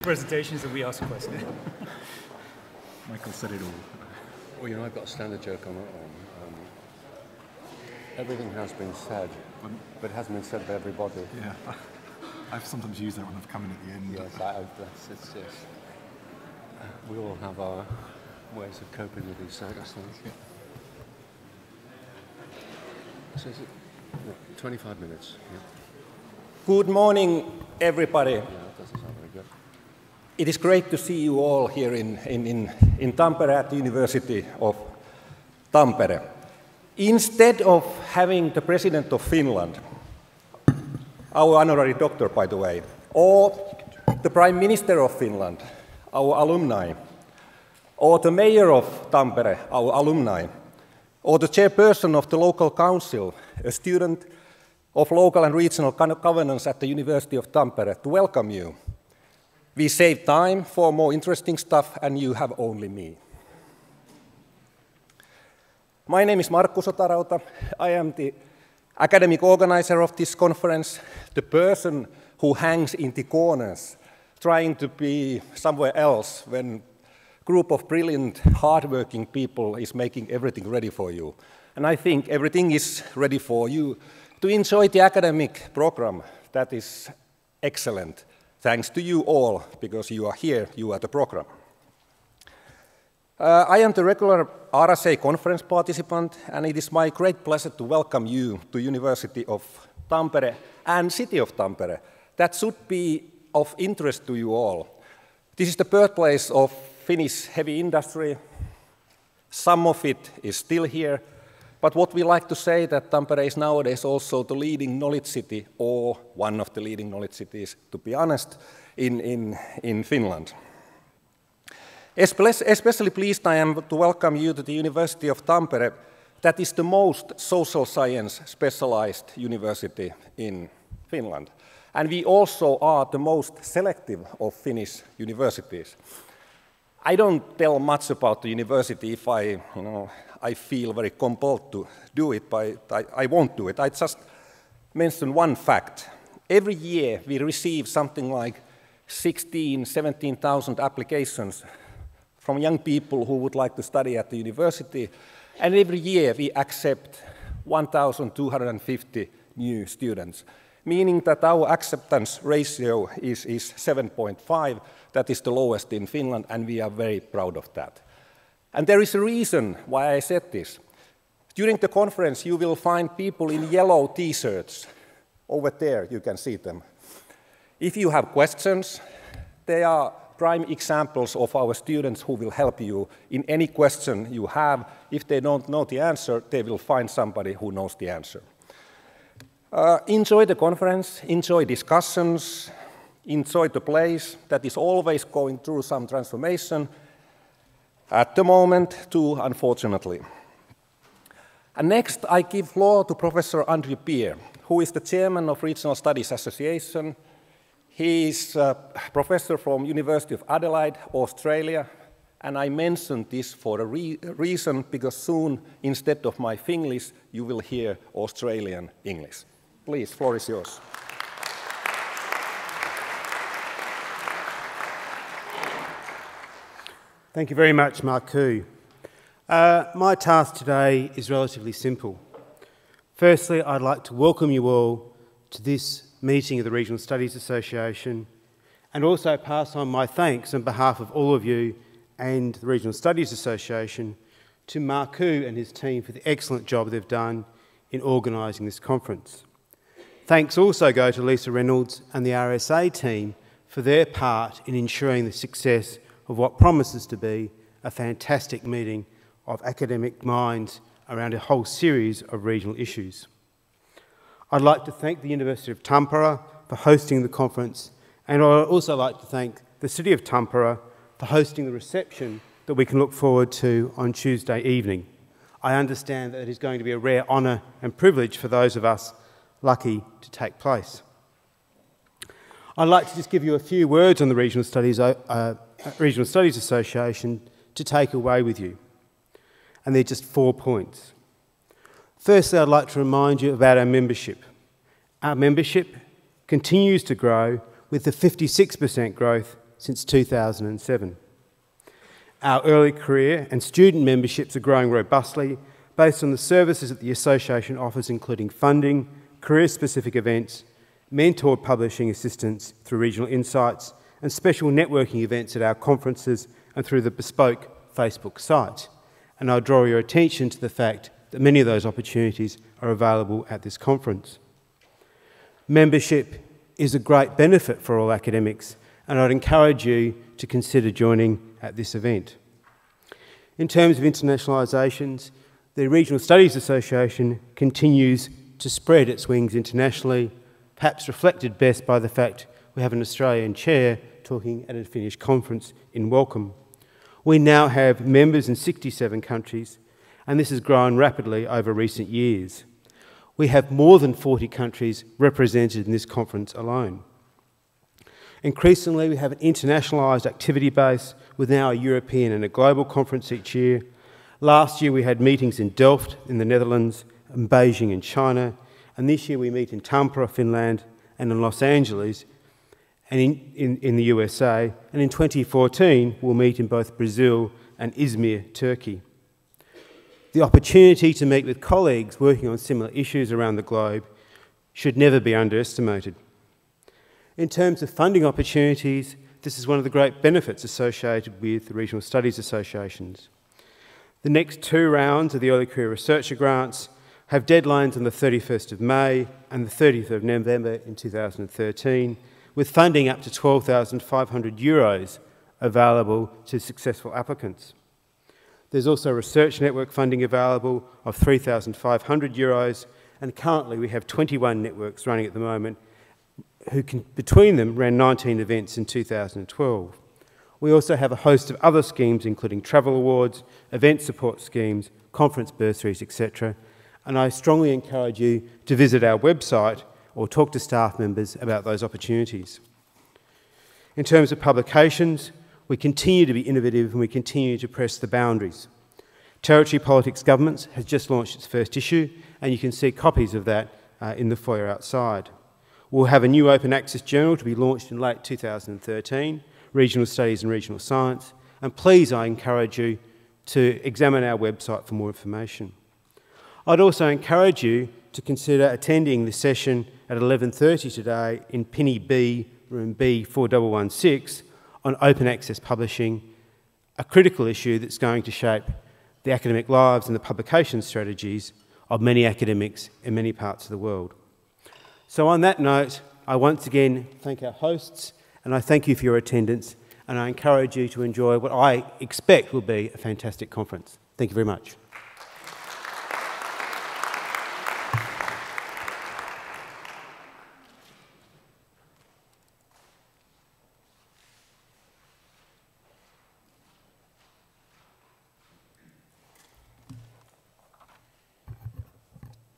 presentations and we ask questions. Michael said it all. Well, you know, I've got a standard joke on it. Um, everything has been said, but it hasn't been said by everybody. Yeah. I've sometimes used that when I've come in at the end. Yes, I, that's, it's just, uh, we all have our ways of coping with these circumstances. Yeah. So is it no, 25 minutes? Yeah. Good morning, everybody. yeah, that doesn't sound very good. It is great to see you all here in, in, in, in Tampere at the University of Tampere. Instead of having the President of Finland, our honorary doctor, by the way, or the Prime Minister of Finland, our alumni, or the Mayor of Tampere, our alumni, or the chairperson of the local council, a student of local and regional governance at the University of Tampere, to welcome you. We save time for more interesting stuff, and you have only me. My name is Markku Sotarauta. I am the academic organizer of this conference, the person who hangs in the corners, trying to be somewhere else when a group of brilliant, hardworking people is making everything ready for you. And I think everything is ready for you to enjoy the academic program that is excellent. Thanks to you all, because you are here, you are the program. Uh, I am the regular RSA conference participant, and it is my great pleasure to welcome you to University of Tampere and City of Tampere. That should be of interest to you all. This is the birthplace of Finnish heavy industry. Some of it is still here, but what we like to say that Tampere is nowadays also the leading knowledge city, or one of the leading knowledge cities, to be honest, in, in, in Finland. Especially pleased I am to welcome you to the University of Tampere, that is the most social science specialized university in Finland. And we also are the most selective of Finnish universities. I don't tell much about the university if I, you know, I feel very compelled to do it, but I, I won't do it. I just mention one fact. Every year we receive something like 16, 17,000 applications from young people who would like to study at the university, and every year we accept 1,250 new students, meaning that our acceptance ratio is, is 7.5. That is the lowest in Finland, and we are very proud of that. And there is a reason why I said this. During the conference, you will find people in yellow t-shirts. Over there, you can see them. If you have questions, they are prime examples of our students who will help you in any question you have. If they don't know the answer, they will find somebody who knows the answer. Uh, enjoy the conference, enjoy discussions, enjoy the place that is always going through some transformation, at the moment, too, unfortunately. And next, I give floor to Professor Andrew Beer, who is the chairman of Regional Studies Association. He is a professor from University of Adelaide, Australia, and I mention this for a re reason because soon, instead of my Finglish, you will hear Australian English. Please, floor is yours. Thank you very much, Markku. Uh, my task today is relatively simple. Firstly, I'd like to welcome you all to this meeting of the Regional Studies Association and also pass on my thanks on behalf of all of you and the Regional Studies Association to Markku and his team for the excellent job they've done in organising this conference. Thanks also go to Lisa Reynolds and the RSA team for their part in ensuring the success of what promises to be a fantastic meeting of academic minds around a whole series of regional issues. I'd like to thank the University of Tampere for hosting the conference, and I'd also like to thank the City of Tampere for hosting the reception that we can look forward to on Tuesday evening. I understand that it is going to be a rare honour and privilege for those of us lucky to take place. I'd like to just give you a few words on the Regional Studies uh, Uh, regional Studies Association to take away with you. And they're just four points. Firstly, I'd like to remind you about our membership. Our membership continues to grow with the 56% growth since 2007. Our early career and student memberships are growing robustly based on the services that the Association offers, including funding, career specific events, mentored publishing assistance through regional insights, and special networking events at our conferences and through the bespoke Facebook site. And I'll draw your attention to the fact that many of those opportunities are available at this conference. Membership is a great benefit for all academics, and I'd encourage you to consider joining at this event. In terms of internationalisations, the Regional Studies Association continues to spread its wings internationally, perhaps reflected best by the fact we have an Australian chair talking at a Finnish conference in Welcome. We now have members in 67 countries, and this has grown rapidly over recent years. We have more than 40 countries represented in this conference alone. Increasingly, we have an internationalised activity base with now a European and a global conference each year. Last year, we had meetings in Delft in the Netherlands and Beijing in China, and this year we meet in Tampere, Finland, and in Los Angeles and in, in, in the USA. And in 2014, we'll meet in both Brazil and Izmir, Turkey. The opportunity to meet with colleagues working on similar issues around the globe should never be underestimated. In terms of funding opportunities, this is one of the great benefits associated with the regional studies associations. The next two rounds of the early career researcher grants have deadlines on the 31st of May and the 30th of November in 2013, with funding up to 12,500 euros available to successful applicants. There's also research network funding available of 3,500 euros, and currently we have 21 networks running at the moment who can, between them ran 19 events in 2012. We also have a host of other schemes including travel awards, event support schemes, conference bursaries, etc. And I strongly encourage you to visit our website or talk to staff members about those opportunities. In terms of publications, we continue to be innovative and we continue to press the boundaries. Territory Politics Governance has just launched its first issue, and you can see copies of that uh, in the foyer outside. We'll have a new open access journal to be launched in late 2013, Regional Studies and Regional Science, and please, I encourage you to examine our website for more information. I'd also encourage you to consider attending the session at 11.30 today in Pinni B, room B4116, on open access publishing, a critical issue that's going to shape the academic lives and the publication strategies of many academics in many parts of the world. So on that note, I once again thank our hosts and I thank you for your attendance and I encourage you to enjoy what I expect will be a fantastic conference. Thank you very much.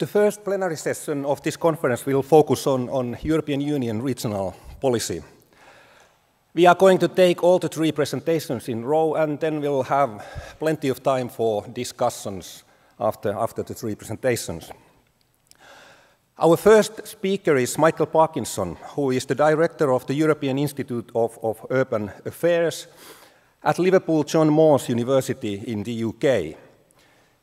The first plenary session of this conference will focus on, on European Union regional policy. We are going to take all the three presentations in row and then we'll have plenty of time for discussions after, after the three presentations. Our first speaker is Michael Parkinson, who is the director of the European Institute of, of Urban Affairs at Liverpool John Moores University in the UK.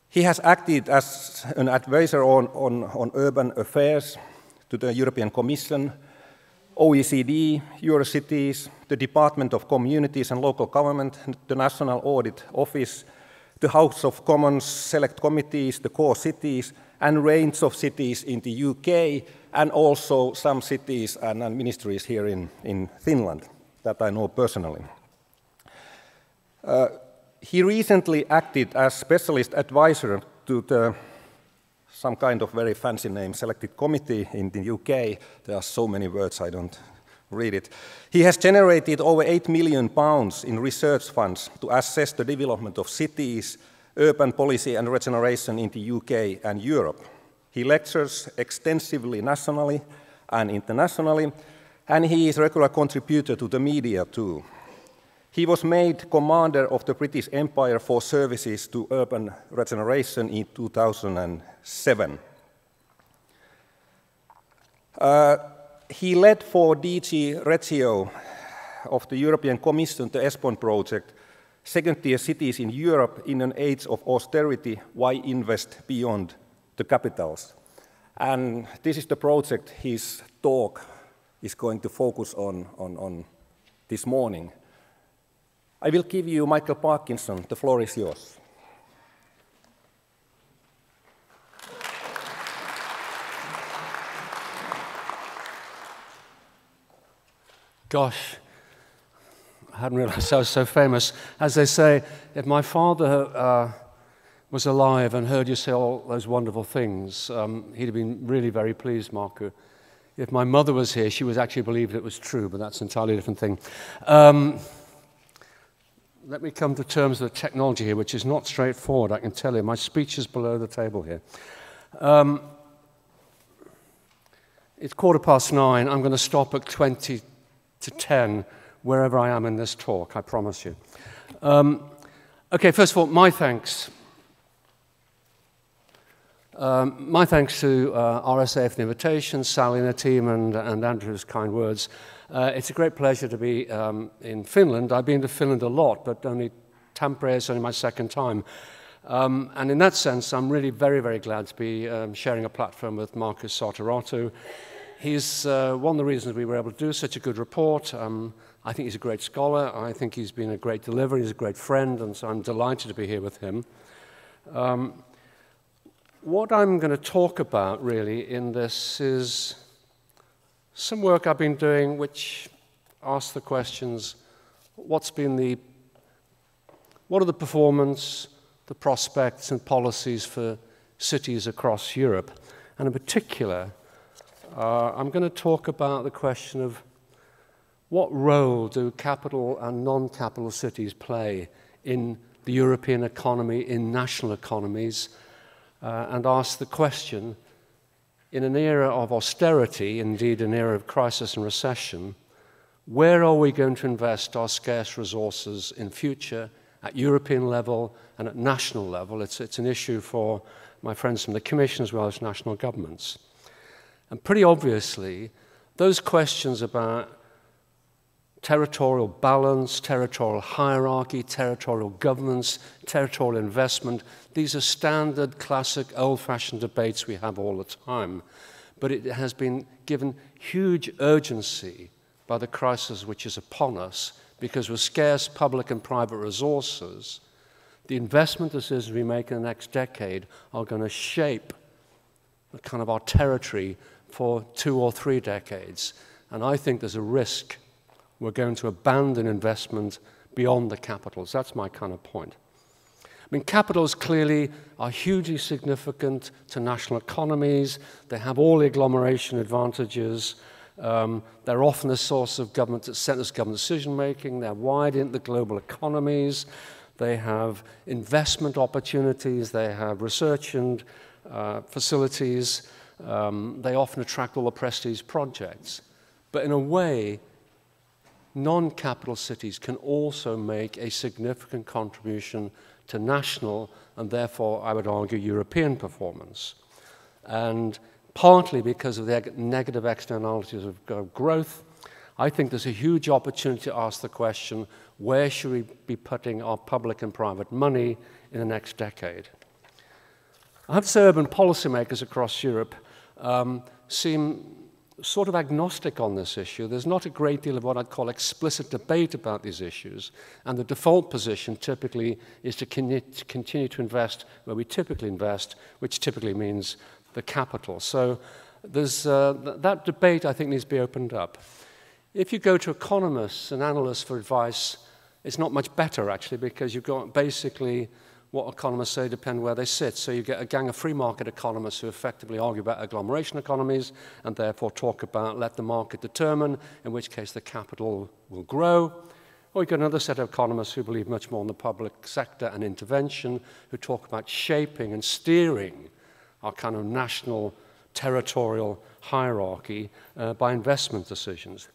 He has acted as an advisor on, on, on urban affairs to the European Commission, OECD, Eurocities, the Department of Communities and Local Government, the National Audit Office, the House of Commons select committees, the core cities, and range of cities in the UK, and also some cities and, and ministries here in, in Finland that I know personally. Uh, he recently acted as specialist advisor to the some kind of very fancy name selected committee in the UK. There are so many words I don't read it. He has generated over 8 million pounds in research funds to assess the development of cities, urban policy and regeneration in the UK and Europe. He lectures extensively nationally and internationally, and he is a regular contributor to the media too. He was made commander of the British Empire for services to urban regeneration in 2007. Uh, he led for DG Regio of the European Commission, the ESPON project, second tier cities in Europe in an age of austerity, why invest beyond the capitals? And this is the project his talk is going to focus on, on, on this morning. I will give you Michael Parkinson, the floor is yours. Gosh, I hadn't realized I was so famous. As they say, if my father uh, was alive and heard you say all those wonderful things, um, he'd have been really very pleased, Marco. If my mother was here, she would actually believe it was true, but that's an entirely different thing. Um, let me come to terms of the technology here, which is not straightforward, I can tell you. My speech is below the table here. Um, it's quarter past nine. I'm going to stop at 20 to 10 wherever I am in this talk, I promise you. Um, okay, first of all, my thanks. Um, my thanks to uh, RSA for the invitation, Sally and the team, and, and Andrew's kind words. Uh, it's a great pleasure to be um, in Finland. I've been to Finland a lot, but only Tampere is only my second time. Um, and in that sense, I'm really very, very glad to be um, sharing a platform with Marcus Sotarauta. He's uh, one of the reasons we were able to do such a good report. Um, I think he's a great scholar. I think he's been a great deliverer. He's a great friend, and so I'm delighted to be here with him. Um, what I'm going to talk about really in this is some work I've been doing which asks the questions what's been the what are the performance, the prospects and policies for cities across Europe? And in particular, uh, I'm going to talk about the question of what role do capital and non-capital cities play in the European economy, in national economies, uh, and ask the question, in an era of austerity, indeed an era of crisis and recession, where are we going to invest our scarce resources in future at European level and at national level? It's, it's an issue for my friends from the Commission as well as national governments. And pretty obviously, those questions about territorial balance, territorial hierarchy, territorial governance, territorial investment, these are standard, classic, old fashioned debates we have all the time. But it has been given huge urgency by the crisis which is upon us because with scarce public and private resources, the investment decisions we make in the next decade are going to shape kind of our territory for two or three decades. And I think there's a risk we're going to abandon investment beyond the capitals. That's my kind of point. I mean, capitals clearly are hugely significant to national economies. They have all the agglomeration advantages. Um, they're often a source of government, centers government decision making. They're wide into the global economies. They have investment opportunities. They have research and uh, facilities. Um, they often attract all the prestige projects. But in a way, non capital cities can also make a significant contribution to national and therefore, I would argue, European performance. And partly because of the negative externalities of growth, I think there's a huge opportunity to ask the question where should we be putting our public and private money in the next decade? I have say, urban policymakers across Europe um, seem sort of agnostic on this issue. There's not a great deal of what I'd call explicit debate about these issues, and the default position typically is to, continue to invest where we typically invest, which typically means the capital. So there's, uh, th that debate, I think, needs to be opened up. If you go to economists and analysts for advice, it's not much better, actually, because you've got basically what economists say depend where they sit. So you get a gang of free market economists who effectively argue about agglomeration economies and therefore talk about let the market determine, in which case the capital will grow. Or you get another set of economists who believe much more in the public sector and intervention, who talk about shaping and steering our kind of national territorial hierarchy uh, by investment decisions.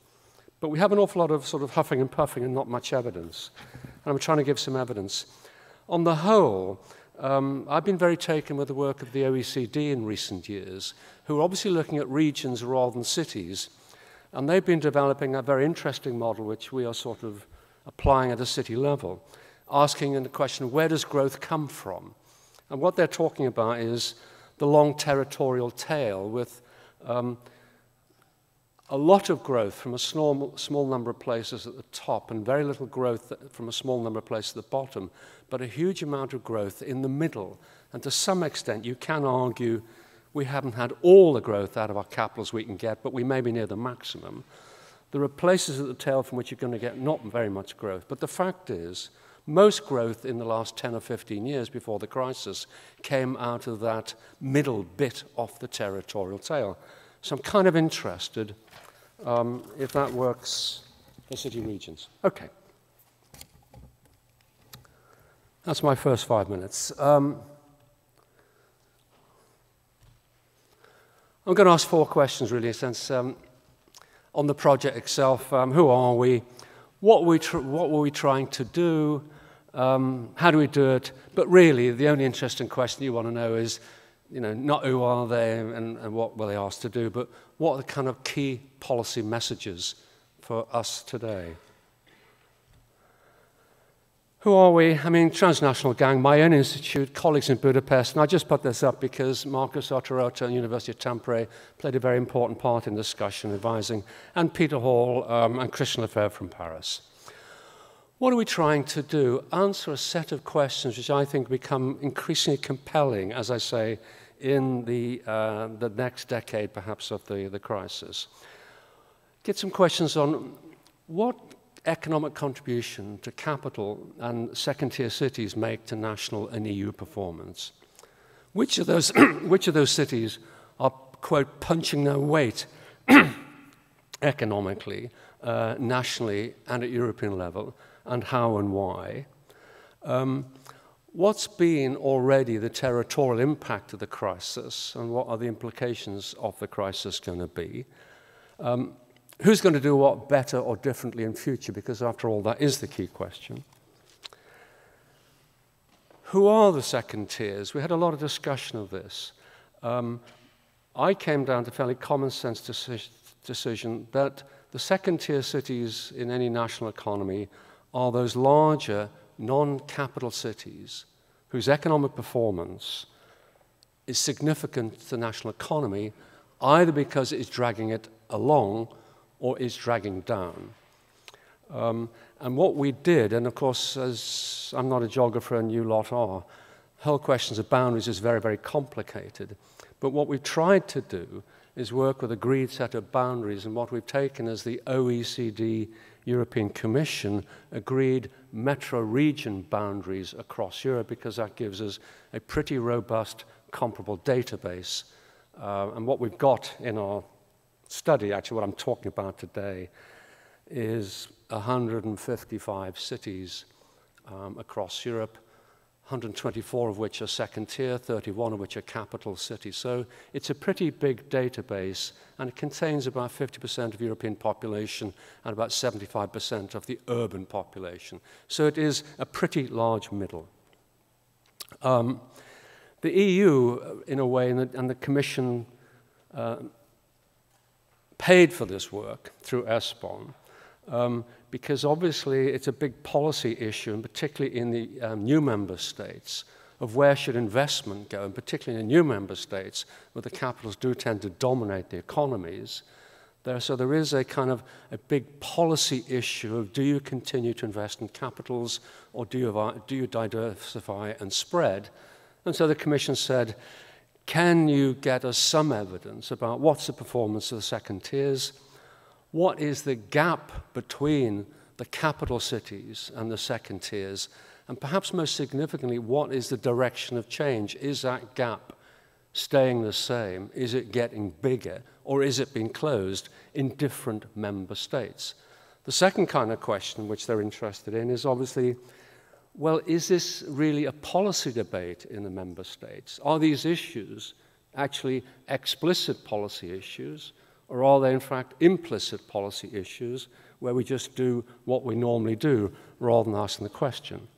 But we have an awful lot of sort of huffing and puffing and not much evidence. And I'm trying to give some evidence. On the whole, um, I've been very taken with the work of the OECD in recent years, who are obviously looking at regions rather than cities. And they've been developing a very interesting model, which we are sort of applying at a city level, asking the question where does growth come from? And what they're talking about is the long territorial tail with um, a lot of growth from a small, small number of places at the top and very little growth from a small number of places at the bottom, but a huge amount of growth in the middle. And to some extent, you can argue we haven't had all the growth out of our capitals we can get, but we may be near the maximum. There are places at the tail from which you're going to get not very much growth. But the fact is, most growth in the last 10 or 15 years before the crisis came out of that middle bit of the territorial tail. So I'm kind of interested um, if that works for city regions. Okay. That's my first five minutes. Um, I'm going to ask four questions, really, since um, on the project itself, um, who are we? What, we what were we trying to do? Um, how do we do it? But really, the only interesting question you want to know is, you know, not who are they and, and what were they asked to do, but what are the kind of key policy messages for us today? Who are we? I mean, transnational gang, my own institute, colleagues in Budapest, and I just put this up because Marcus Sotarauta, University of Tampere, played a very important part in discussion, advising, and Peter Hall um, and Christian Lefèvre from Paris. What are we trying to do? Answer a set of questions which I think become increasingly compelling, as I say, in the, uh, the next decade, perhaps, of the, the crisis. Get some questions on what economic contribution to capital and second-tier cities make to national and EU performance? Which of those, which of those cities are, quote, punching their weight economically, uh, nationally, and at European level, and how and why? Um, what's been already the territorial impact of the crisis, and what are the implications of the crisis going to be? Um, who's going to do what better or differently in future? Because after all, that is the key question. Who are the second tiers? We had a lot of discussion of this. Um, I came down to fairly common sense deci decision that the second tier cities in any national economy are those larger non-capital cities whose economic performance is significant to the national economy either because it is dragging it along or is dragging down. Um, and what we did, and of course, as I'm not a geographer and you lot are, whole questions of boundaries is very, very complicated. But what we've tried to do is work with agreed set of boundaries, and what we've taken as the OECD European Commission agreed metro region boundaries across Europe because that gives us a pretty robust comparable database. Uh, and what we've got in our study, actually what I'm talking about today, is 155 cities um, across Europe, 124 of which are second tier, 31 of which are capital cities. So it's a pretty big database, and it contains about 50% of European population and about 75% of the urban population. So it is a pretty large middle. Um, the EU, in a way, and the, and the Commission uh, paid for this work through ESPON um, because obviously it's a big policy issue, and particularly in the um, new member states, of where should investment go, and particularly in the new member states where the capitals do tend to dominate the economies. There, so there is a kind of a big policy issue of do you continue to invest in capitals or do you, do you diversify and spread? And so the Commission said, can you get us some evidence about what's the performance of the second tiers? What is the gap between the capital cities and the second tiers? And perhaps most significantly, what is the direction of change? Is that gap staying the same? Is it getting bigger? Or is it being closed in different member states? The second kind of question which they're interested in is obviously well, is this really a policy debate in the member states? Are these issues actually explicit policy issues, or are they in fact implicit policy issues where we just do what we normally do rather than asking the question?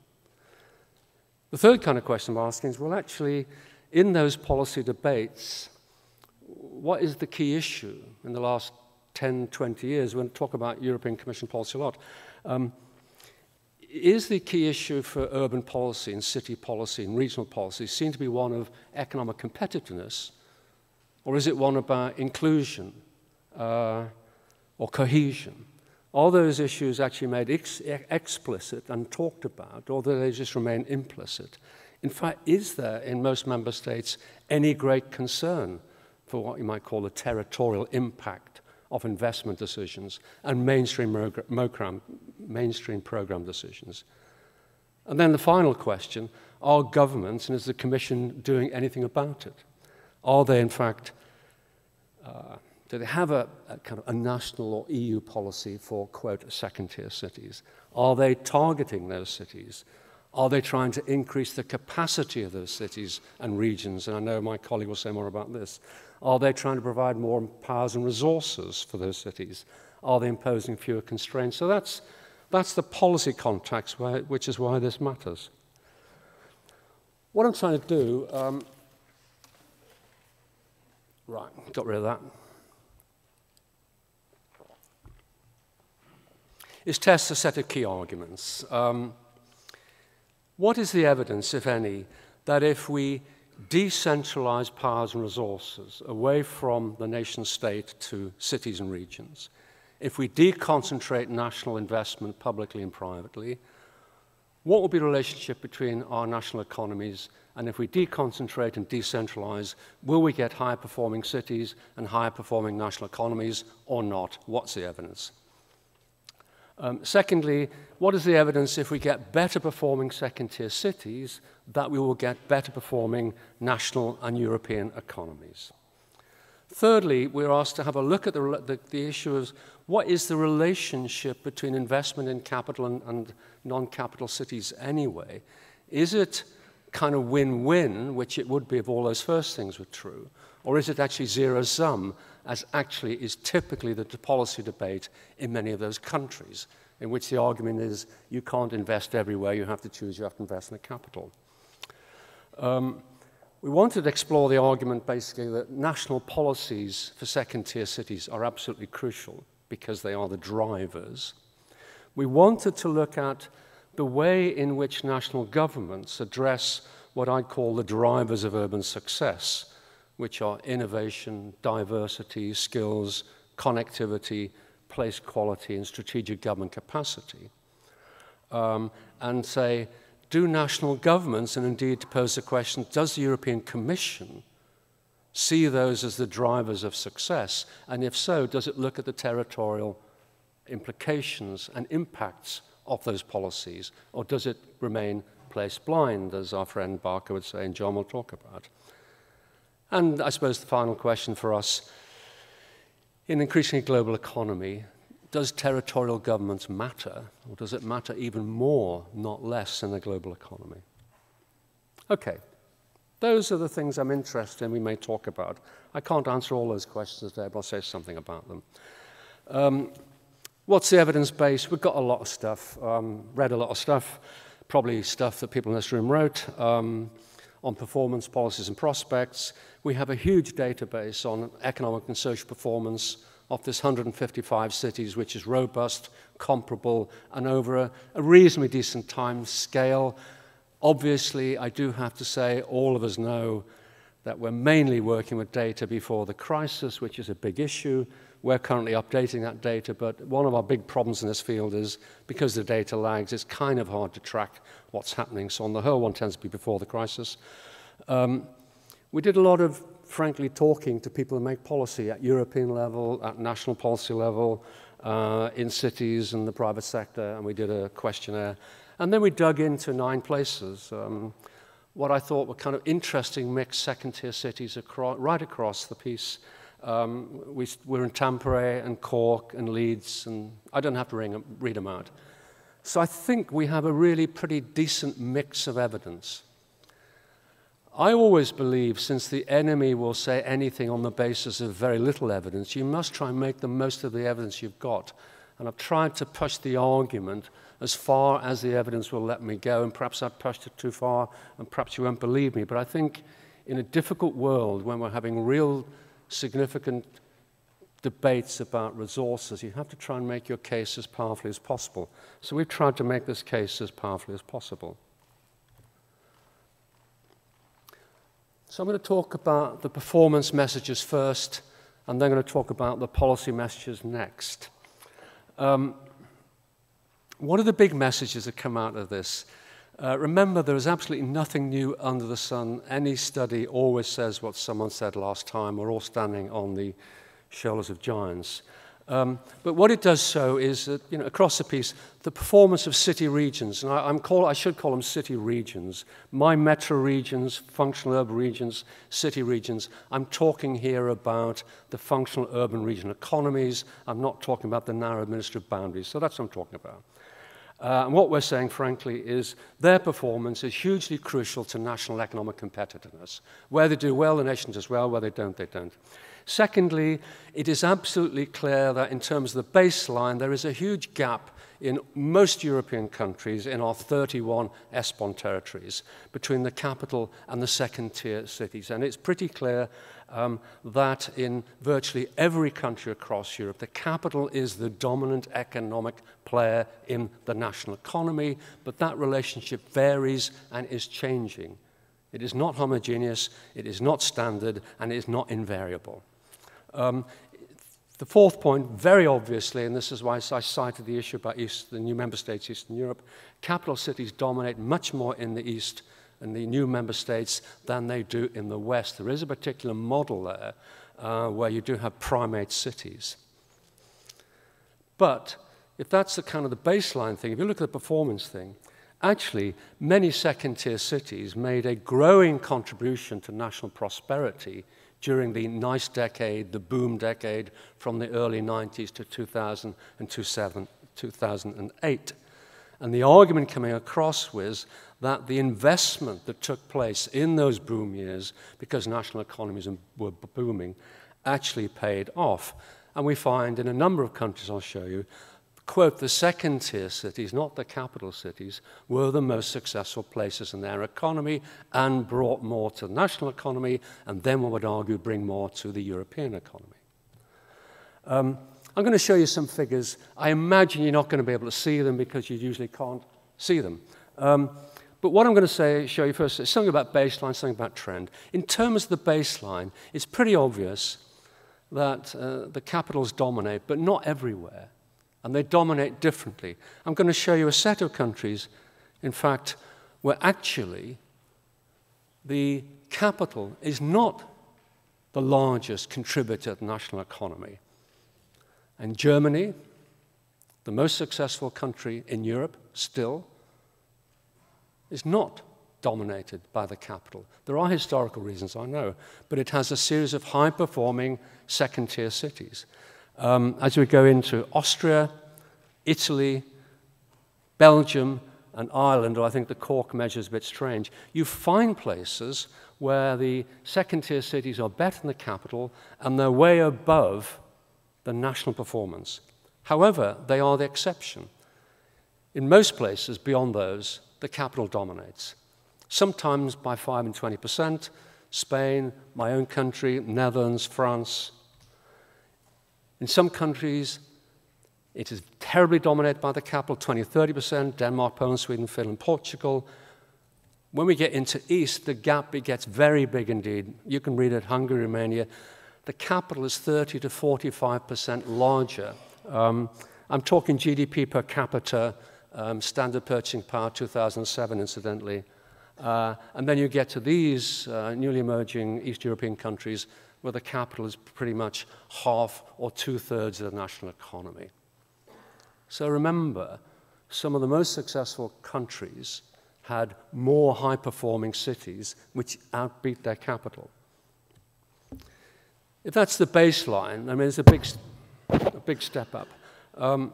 The third kind of question I'm asking is well, actually, in those policy debates, what is the key issue in the last 10, 20 years, to talk about European Commission policy a lot. Um, is the key issue for urban policy and city policy and regional policy seen to be one of economic competitiveness, or is it one about inclusion uh, or cohesion? Are those issues actually made ex explicit and talked about, do they just remain implicit? In fact, is there in most member states any great concern for what you might call the territorial impact of investment decisions and mainstream, program, mainstream program decisions? And then the final question, are governments and is the Commission doing anything about it? Are they in fact, uh, do they have a, a kind of a national or EU policy for, quote, second-tier cities? Are they targeting those cities? Are they trying to increase the capacity of those cities and regions? And I know my colleague will say more about this. Are they trying to provide more powers and resources for those cities? Are they imposing fewer constraints? So that's, that's the policy context, where, which is why this matters. What I'm trying to do, um, right, got rid of that. Is test a set of key arguments. Um, what is the evidence, if any, that if we decentralize powers and resources away from the nation state to cities and regions, if we deconcentrate national investment publicly and privately, what will be the relationship between our national economies? And if we deconcentrate and decentralize, will we get higher performing cities and higher performing national economies or not? What's the evidence? Um, secondly, what is the evidence if we get better performing second tier cities that we will get better performing national and European economies? Thirdly, we're asked to have a look at the, the, the issue of what is the relationship between investment in capital and, and non capital cities anyway? Is it kind of win win, which it would be if all those first things were true? Or is it actually zero sum, as actually is typically the policy debate in many of those countries, in which the argument is you can't invest everywhere, you have to choose, you have to invest in the capital. Um, we wanted to explore the argument basically that national policies for second tier cities are absolutely crucial because they are the drivers. We wanted to look at the way in which national governments address what I'd call the drivers of urban success which are innovation, diversity, skills, connectivity, place quality, and strategic government capacity. Um, and say, do national governments, and indeed to pose the question, does the European Commission see those as the drivers of success? And if so, does it look at the territorial implications and impacts of those policies, or does it remain place blind, as our friend Barca would say, and John will talk about? And I suppose the final question for us in an increasingly global economy, does territorial governments matter, or does it matter even more, not less, in a global economy? Okay, those are the things I'm interested in, we may talk about. I can't answer all those questions today, but I'll say something about them. Um, what's the evidence base? We've got a lot of stuff, um, read a lot of stuff, probably stuff that people in this room wrote. Um, on performance policies and prospects. We have a huge database on economic and social performance of this 155 cities, which is robust, comparable, and over a, a reasonably decent time scale. Obviously, I do have to say, all of us know that we're mainly working with data before the crisis, which is a big issue. We're currently updating that data, but one of our big problems in this field is because the data lags, it's kind of hard to track what's happening. So on the whole, one tends to be before the crisis. Um, we did a lot of, frankly, talking to people who make policy at European level, at national policy level, uh, in cities and the private sector, and we did a questionnaire. And then we dug into nine places. Um, what I thought were kind of interesting mixed second-tier cities across, right across the piece. Um, we, we're in Tampere and Cork and Leeds, and I don't have to ring, read them out. So I think we have a really pretty decent mix of evidence. I always believe since the enemy will say anything on the basis of very little evidence, you must try and make the most of the evidence you've got. And I've tried to push the argument as far as the evidence will let me go, and perhaps I've pushed it too far, and perhaps you won't believe me. But I think in a difficult world, when we're having real significant debates about resources, you have to try and make your case as powerfully as possible. So we've tried to make this case as powerfully as possible. So I'm going to talk about the performance messages first, and then I'm going to talk about the policy messages next. Um, what are the big messages that come out of this? Uh, remember, there is absolutely nothing new under the sun. Any study always says what someone said last time. We're all standing on the shoulders of giants. Um, but what it does so is that, you know, across the piece, the performance of city regions, and I, I'm call, I should call them city regions, my metro regions, functional urban regions, city regions. I'm talking here about the functional urban region economies. I'm not talking about the narrow administrative boundaries. So that's what I'm talking about. Uh, and what we're saying, frankly, is their performance is hugely crucial to national economic competitiveness. Where they do well, the nation does well. Where they don't, they don't. Secondly, it is absolutely clear that in terms of the baseline, there is a huge gap in most European countries in our 31 ESPON territories between the capital and the second tier cities. And it's pretty clear um, that in virtually every country across Europe, the capital is the dominant economic player in the national economy, but that relationship varies and is changing. It is not homogeneous, it is not standard, and it is not invariable. Um, the fourth point, very obviously, and this is why I cited the issue about East, the new member states, Eastern Europe, capital cities dominate much more in the East and the new member states than they do in the West. There is a particular model there uh, where you do have primate cities. But if that's the kind of the baseline thing, if you look at the performance thing, actually many second tier cities made a growing contribution to national prosperity during the nice decade, the boom decade from the early 90s to 2000 and 2008. And the argument coming across was that the investment that took place in those boom years, because national economies were booming, actually paid off. And we find in a number of countries, I'll show you, quote, the second tier cities, not the capital cities, were the most successful places in their economy and brought more to the national economy, and then one would argue bring more to the European economy. Um, I'm going to show you some figures. I imagine you're not going to be able to see them because you usually can't see them. Um, but what I'm going to say, show you first is something about baseline, something about trend. In terms of the baseline, it's pretty obvious that uh, the capitals dominate, but not everywhere and they dominate differently. I'm going to show you a set of countries, in fact, where actually the capital is not the largest contributor to the national economy. And Germany, the most successful country in Europe still, is not dominated by the capital. There are historical reasons, I know, but it has a series of high performing second tier cities. Um, as we go into Austria, Italy, Belgium, and Ireland, or I think the Cork measure is a bit strange, you find places where the second tier cities are better than the capital and they're way above the national performance. However, they are the exception. In most places beyond those, the capital dominates. Sometimes by 5 and 20%, Spain, my own country, Netherlands, France, in some countries, it is terribly dominated by the capital, 20, 30%, Denmark, Poland, Sweden, Finland, Portugal. When we get into East, the gap gets very big indeed. You can read it, Hungary, Romania. The capital is 30 to 45% larger. Um, I'm talking GDP per capita, um, standard purchasing power 2007, incidentally. Uh, and then you get to these uh, newly emerging East European countries, where the capital is pretty much half or two thirds of the national economy. So remember, some of the most successful countries had more high performing cities which outbeat their capital. If that's the baseline, I mean, it's a big, a big step up. Um,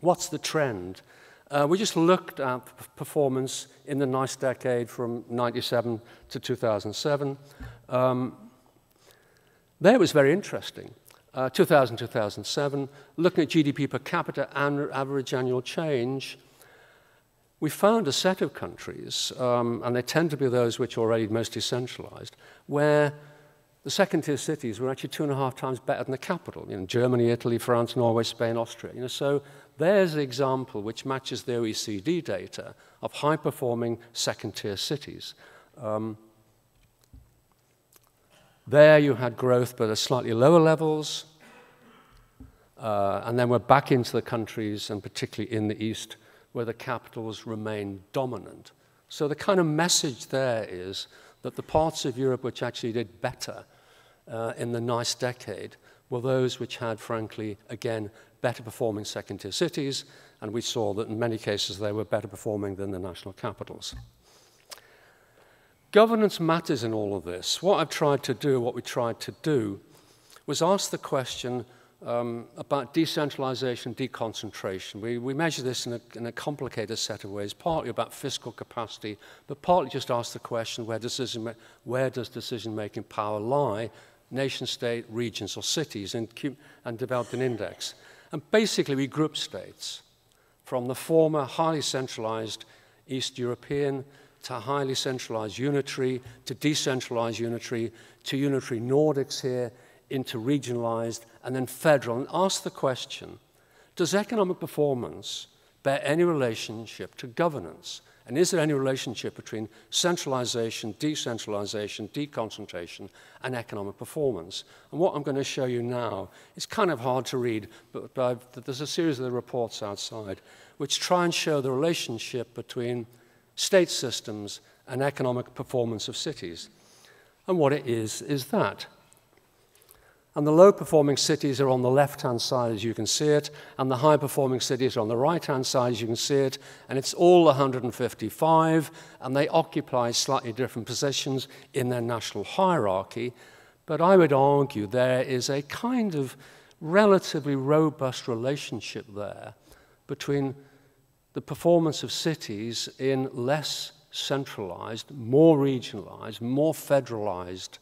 what's the trend? Uh, we just looked at performance in the nice decade from 97 to 2007. Um, there was very interesting. Uh, 2000 2007, looking at GDP per capita and average annual change, we found a set of countries, um, and they tend to be those which are already most decentralized, where the second tier cities were actually two and a half times better than the capital. You know, Germany, Italy, France, Norway, Spain, Austria. You know, so there's an example which matches the OECD data of high performing second tier cities. Um, there you had growth, but at slightly lower levels. Uh, and then we're back into the countries, and particularly in the East, where the capitals remain dominant. So the kind of message there is that the parts of Europe which actually did better uh, in the nice decade were those which had, frankly, again, better performing second tier cities, and we saw that in many cases they were better performing than the national capitals. Governance matters in all of this. What I've tried to do, what we tried to do, was ask the question um, about decentralization, deconcentration. We, we measure this in a, in a complicated set of ways, partly about fiscal capacity, but partly just ask the question where, decision where does decision-making power lie nation state, regions, or cities, and, and developed an index. And basically, we group states from the former highly centralized East European to highly centralized unitary to decentralized unitary to unitary Nordics here into regionalized and then federal and ask the question does economic performance bear any relationship to governance? And is there any relationship between centralization, decentralization, deconcentration, and economic performance? And what I'm going to show you now is kind of hard to read, but, but there's a series of the reports outside which try and show the relationship between state systems and economic performance of cities. And what it is, is that and the low performing cities are on the left hand side, as you can see it, and the high performing cities are on the right hand side, as you can see it. And it's all 155, and they occupy slightly different positions in their national hierarchy. But I would argue there is a kind of relatively robust relationship there between the performance of cities in less centralized, more regionalized, more federalized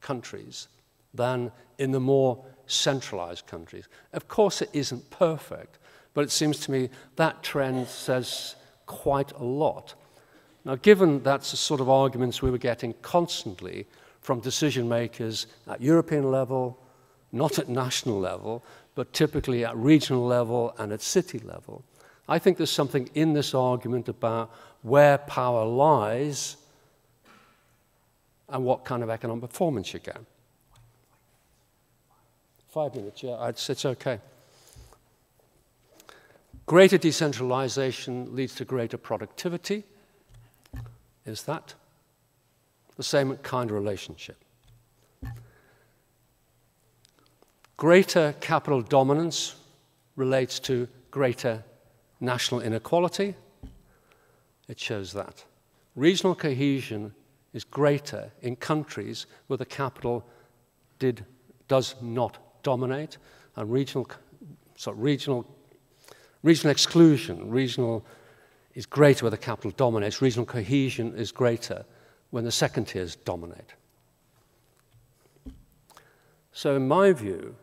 countries than in the more centralized countries. Of course, it isn't perfect, but it seems to me that trend says quite a lot. Now, given that's the sort of arguments we were getting constantly from decision makers at European level, not at national level, but typically at regional level and at city level, I think there's something in this argument about where power lies and what kind of economic performance you get. Five minutes, yeah, it's, it's okay. Greater decentralization leads to greater productivity. Is that? The same kind of relationship. Greater capital dominance relates to greater national inequality. It shows that. Regional cohesion is greater in countries where the capital did, does not dominate, and regional, so regional, regional exclusion, regional is greater where the capital dominates, regional cohesion is greater when the second tiers dominate. So, in my view,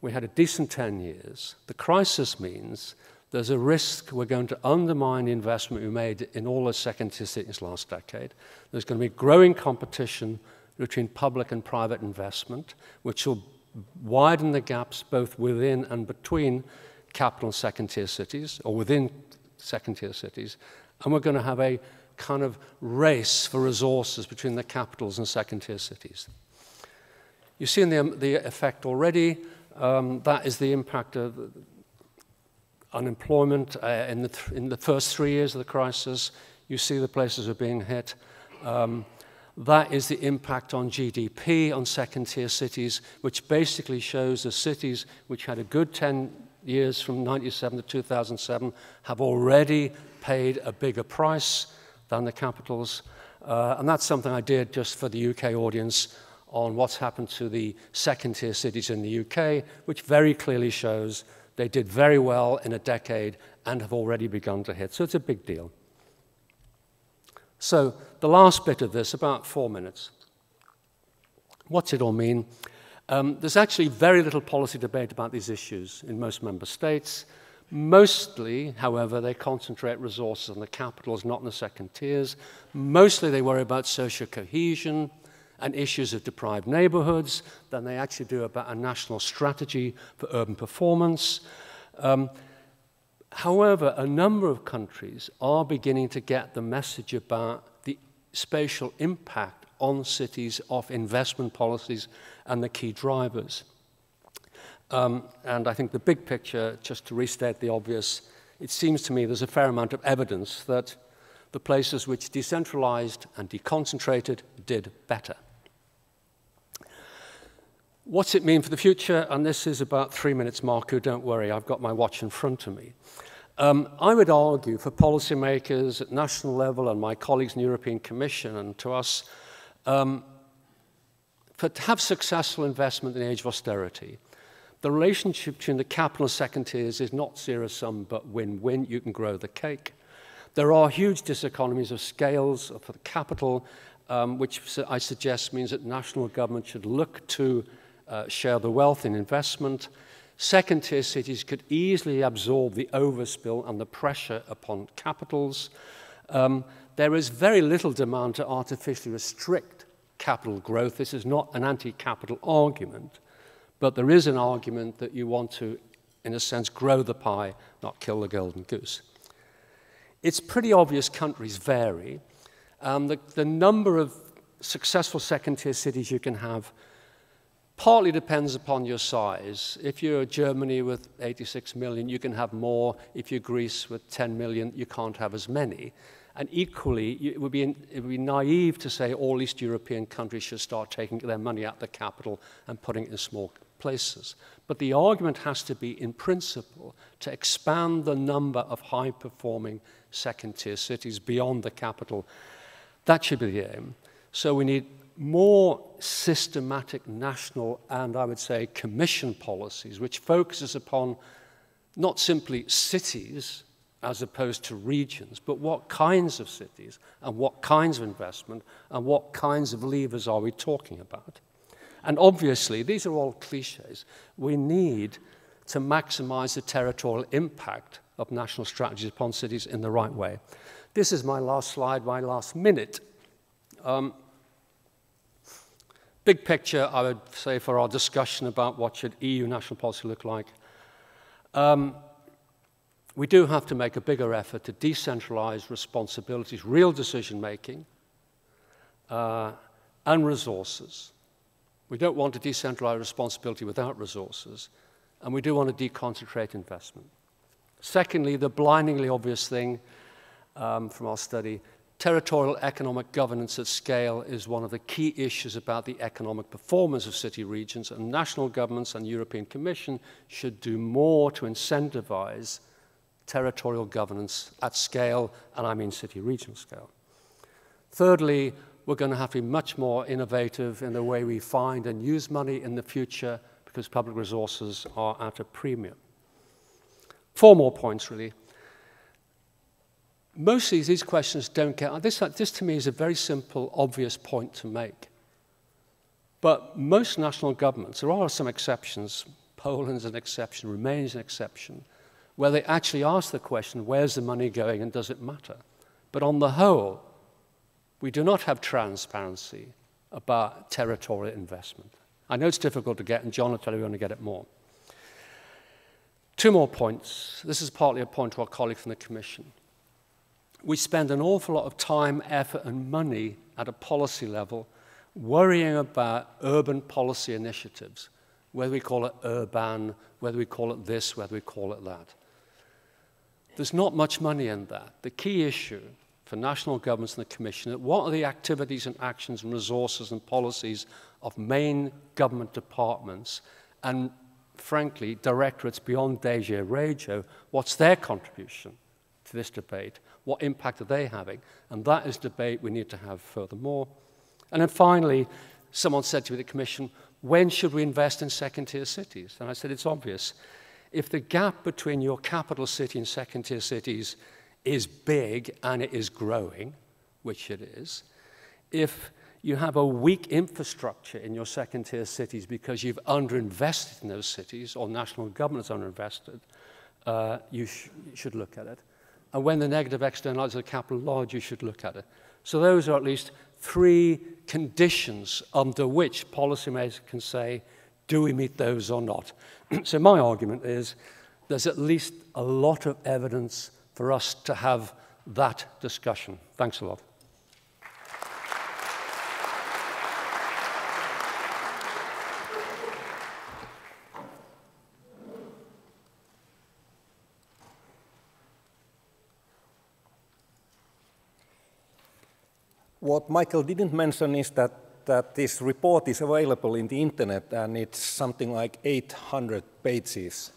we had a decent 10 years. The crisis means there's a risk we're going to undermine the investment we made in all the second tier cities last decade. There's going to be growing competition between public and private investment, which will widen the gaps both within and between capital second tier cities, or within second tier cities, and we're going to have a kind of race for resources between the capitals and second tier cities. You see in the, the effect already, um, that is the impact of unemployment uh, in, the in the first three years of the crisis. You see the places are being hit. Um, that is the impact on GDP on second tier cities, which basically shows the cities which had a good 10 years from 97 to 2007 have already paid a bigger price than the capitals. Uh, and that's something I did just for the UK audience on what's happened to the second tier cities in the UK, which very clearly shows they did very well in a decade and have already begun to hit. So it's a big deal. So the last bit of this, about four minutes. What's it all mean? Um, there's actually very little policy debate about these issues in most member states. Mostly, however, they concentrate resources on the capitals, not in the second tiers. Mostly they worry about social cohesion and issues of deprived neighborhoods than they actually do about a national strategy for urban performance. Um, however, a number of countries are beginning to get the message about the spatial impact on cities of investment policies and the key drivers. Um, and I think the big picture, just to restate the obvious, it seems to me there's a fair amount of evidence that the places which decentralized and deconcentrated did better. What's it mean for the future? And this is about three minutes, Marco, don't worry, I've got my watch in front of me. Um, I would argue for policymakers at national level and my colleagues in the European Commission and to us, um, for to have successful investment in the age of austerity, the relationship between the capital and second tiers is not zero sum but win-win. You can grow the cake. There are huge diseconomies of scales for the capital, um, which I suggest means that national government should look to uh, share the wealth in investment. Second tier cities could easily absorb the overspill and the pressure upon capitals. Um, there is very little demand to artificially restrict capital growth. This is not an anti capital argument. But there is an argument that you want to, in a sense, grow the pie, not kill the golden goose. It's pretty obvious countries vary. Um, the, the number of successful second tier cities you can have partly depends upon your size. If you're Germany with 86 million, you can have more. If you're Greece with 10 million, you can't have as many. And equally, it would, be, it would be naive to say all East European countries should start taking their money out of the capital and putting it in small places. But the argument has to be, in principle, to expand the number of high performing second tier cities beyond the capital. That should be the aim. So we need more systematic national and I would say commission policies which focuses upon not simply cities as opposed to regions, but what kinds of cities and what kinds of investment and what kinds of levers are we talking about. And obviously, these are all cliches. We need to maximize the territorial impact of national strategies upon cities in the right way. This is my last slide, my last minute. Um, big picture, I would say, for our discussion about what should EU national policy look like. Um, we do have to make a bigger effort to decentralize responsibilities, real decision making, uh, and resources. We don't want to decentralize responsibility without resources, and we do want to deconcentrate investment. Secondly, the blindingly obvious thing um, from our study, territorial economic governance at scale is one of the key issues about the economic performance of city regions, and national governments and European Commission should do more to incentivize territorial governance at scale, and I mean city regional scale. Thirdly, we're going to have to be much more innovative in the way we find and use money in the future because public resources are at a premium. Four more points, really. Most of these questions don't get, this, this to me is a very simple, obvious point to make. But most national governments, there are some exceptions, Poland's an exception, Romania's an exception, where they actually ask the question, where's the money going and does it matter? But on the whole, we do not have transparency about territorial investment. I know it's difficult to get, and John will tell you we're going to get it more. Two more points. This is partly a point to our colleague from the Commission. We spend an awful lot of time, effort, and money at a policy level worrying about urban policy initiatives, whether we call it urban, whether we call it this, whether we call it that. There's not much money in that. The key issue for national governments and the Commission that what are the activities and actions and resources and policies of main government departments and, frankly, directorates beyond DG Regio, what's their contribution to this debate? What impact are they having? And that is debate we need to have furthermore. And then finally, someone said to me, the Commission, when should we invest in second-tier cities? And I said, it's obvious. If the gap between your capital city and second-tier cities is big and it is growing, which it is, if you have a weak infrastructure in your second tier cities because you've underinvested in those cities or national governments underinvested, uh, you, sh should look at it. And when the negative externalities of capital large, you should look at it. So those are at least three conditions under which policymakers can say, do we meet those or not? so my argument is there's at least a lot of evidence for us to have that discussion. Thanks a lot. What Michael didn't mention is that, that this report is available in the internet and it's something like 800 pages.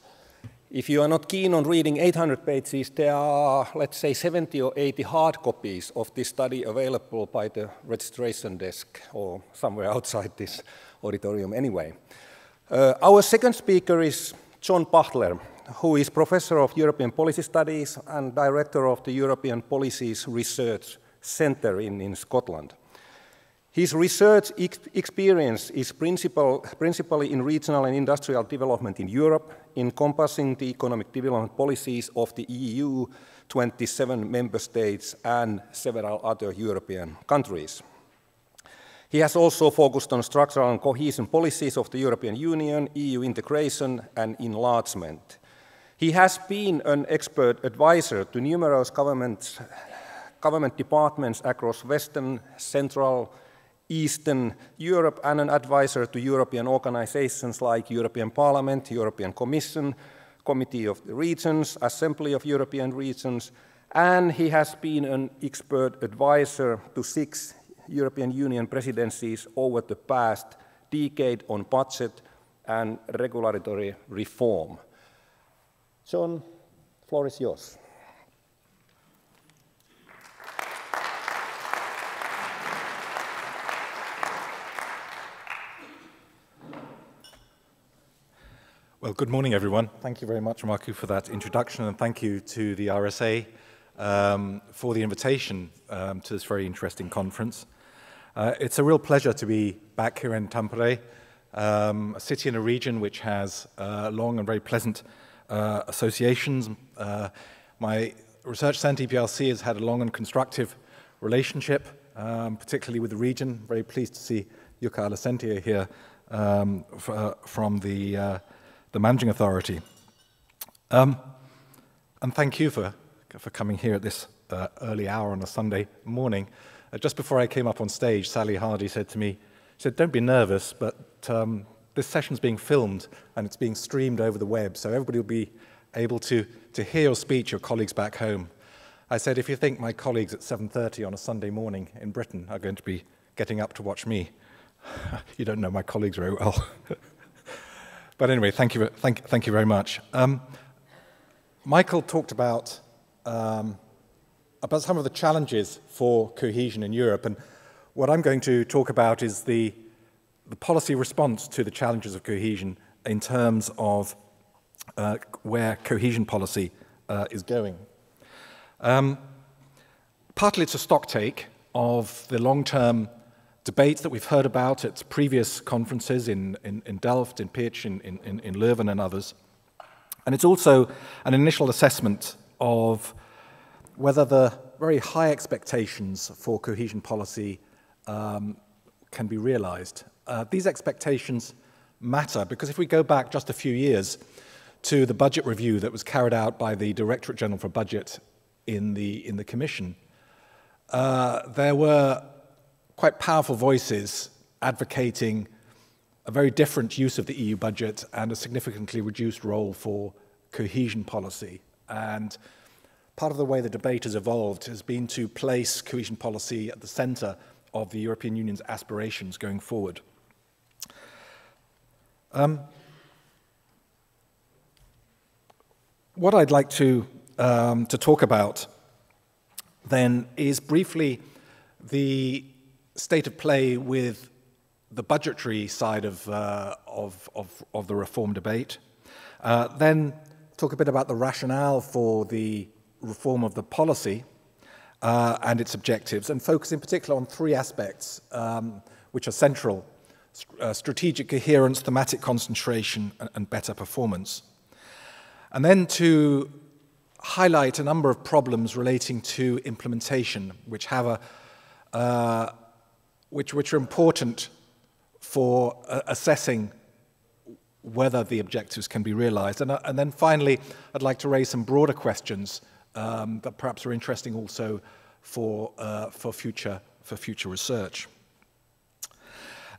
If you are not keen on reading 800 pages, there are, let's say, 70 or 80 hard copies of this study available by the registration desk or somewhere outside this auditorium anyway. Uh, our second speaker is John Bachtler, who is Professor of European Policy Studies and Director of the European Policies Research Center in, in Scotland. His research ex experience is principal, principally in regional and industrial development in Europe, encompassing the economic development policies of the EU, 27 member states, and several other European countries. He has also focused on structural and cohesion policies of the European Union, EU integration, and enlargement. He has been an expert advisor to numerous governments government departments across Western, Central, Eastern Europe and an advisor to European organizations like European Parliament, European Commission, Committee of the Regions, Assembly of European Regions, and he has been an expert advisor to six European Union presidencies over the past decade on budget and regulatory reform. John, floor is yours. Well, good morning, everyone. Thank you very much, Markku, for that introduction, and thank you to the RSA um, for the invitation um, to this very interesting conference. Uh, it's a real pleasure to be back here in Tampere, um, a city in a region which has uh, long and very pleasant uh, associations. Uh, my research centre, EPRC, has had a long and constructive relationship, um, particularly with the region. Very pleased to see Jukka Alasentie here um, uh, from the uh, the managing authority. Um, and thank you for, for coming here at this uh, early hour on a Sunday morning. Uh, just before I came up on stage, Sally Hardy said to me, she said, don't be nervous, but um, this session's being filmed and it's being streamed over the web, so everybody will be able to, to hear your speech, your colleagues back home. I said, if you think my colleagues at 7.30 on a Sunday morning in Britain are going to be getting up to watch me, you don't know my colleagues very well. But anyway, thank you, thank, thank you very much. Um, Michael talked about, um, about some of the challenges for cohesion in Europe, and what I'm going to talk about is the, the policy response to the challenges of cohesion in terms of uh, where cohesion policy uh, is going. Um, partly it's a stock take of the long-term debates that we've heard about at previous conferences in, in, in Delft, in Pécs, in, in, in Leuven, and others. And it's also an initial assessment of whether the very high expectations for cohesion policy um, can be realized. Uh, these expectations matter because if we go back just a few years to the budget review that was carried out by the Directorate General for Budget in the, in the Commission, uh, there were quite powerful voices advocating a very different use of the EU budget and a significantly reduced role for cohesion policy. And part of the way the debate has evolved has been to place cohesion policy at the center of the European Union's aspirations going forward. Um, what I'd like to, um, to talk about then is briefly the state of play with the budgetary side of, uh, of, of, of, the reform debate. Uh, then talk a bit about the rationale for the reform of the policy uh, and its objectives, and focus in particular on three aspects um, which are central uh, strategic coherence, thematic concentration, and, and better performance. And then to highlight a number of problems relating to implementation, which have a, uh, which, which are important for uh, assessing whether the objectives can be realized. And, uh, and then finally, I'd like to raise some broader questions um, that perhaps are interesting also for, uh, for, future, for future research.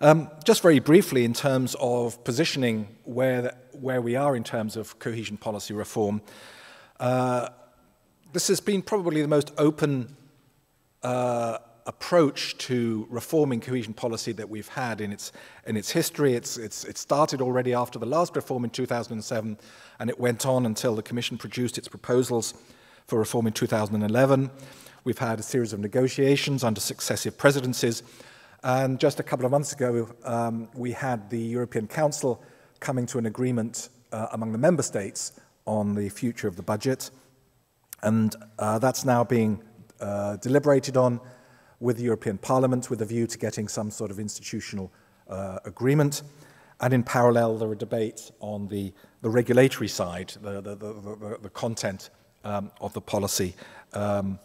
Um, just very briefly, in terms of positioning where, where we are in terms of cohesion policy reform, uh, this has been probably the most open uh, approach to reforming cohesion policy that we've had in its, in its history. It's, it's, it started already after the last reform in 2007, and it went on until the Commission produced its proposals for reform in 2011. We've had a series of negotiations under successive presidencies, and just a couple of months ago, um, we had the European Council coming to an agreement uh, among the member states on the future of the budget, and uh, that's now being uh, deliberated on with the European Parliament with a view to getting some sort of institutional uh, agreement. And in parallel, there are debates on the, the regulatory side, the, the, the, the content um, of the policy, um,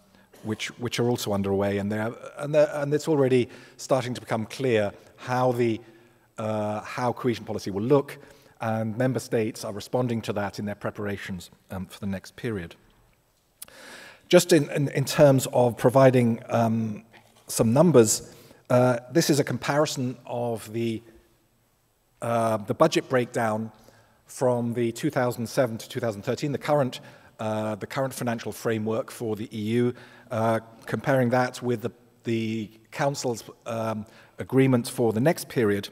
which, which are also underway. And, they're, and, they're, and it's already starting to become clear how, the, uh, how cohesion policy will look, and member states are responding to that in their preparations um, for the next period. Just in, in, in terms of providing um, some numbers. Uh, this is a comparison of the, uh, the budget breakdown from the 2007 to 2013, the current, uh, the current financial framework for the EU, uh, comparing that with the, the Council's um, agreement for the next period.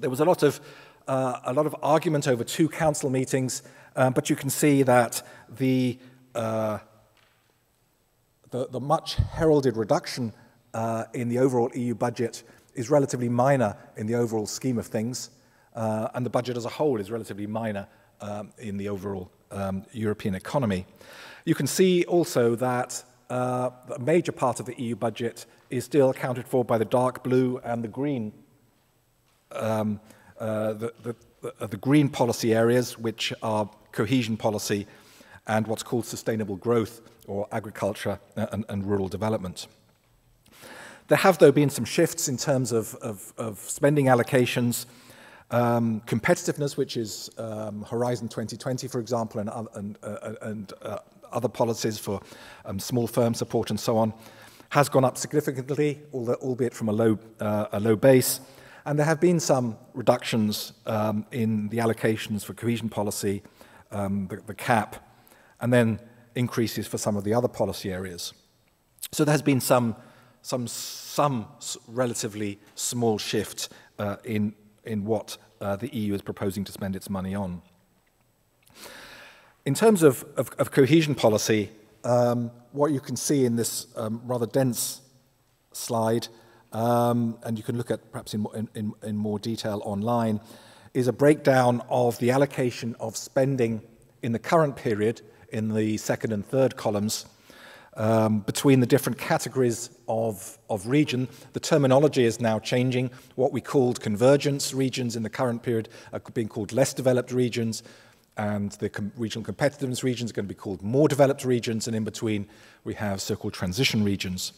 There was a lot of, uh, a lot of argument over two Council meetings, um, but you can see that the, the, the much heralded reduction uh, in the overall EU budget is relatively minor in the overall scheme of things, uh, and the budget as a whole is relatively minor um, in the overall um, European economy. You can see also that uh, a major part of the EU budget is still accounted for by the dark blue and the green, um, uh, the, the, the, green policy areas, which are cohesion policy and what's called sustainable growth or agriculture and, and rural development. There have, though, been some shifts in terms of, of, of spending allocations, um, competitiveness, which is um, Horizon 2020, for example, and, and, uh, and uh, other policies for um, small firm support and so on, has gone up significantly, albeit from a low, uh, a low base. And there have been some reductions um, in the allocations for cohesion policy, um, the, the cap, and then increases for some of the other policy areas. So there has been some some, some relatively small shift uh, in, in what uh, the EU is proposing to spend its money on. In terms of, of, of cohesion policy, um, what you can see in this um, rather dense slide, um, and you can look at perhaps in, in, in more detail online, is a breakdown of the allocation of spending in the current period in the second and third columns um, between the different categories of, of region. The terminology is now changing. What we called convergence regions in the current period are being called less developed regions, and the com regional competitiveness regions are going to be called more developed regions, and in between we have so-called transition regions.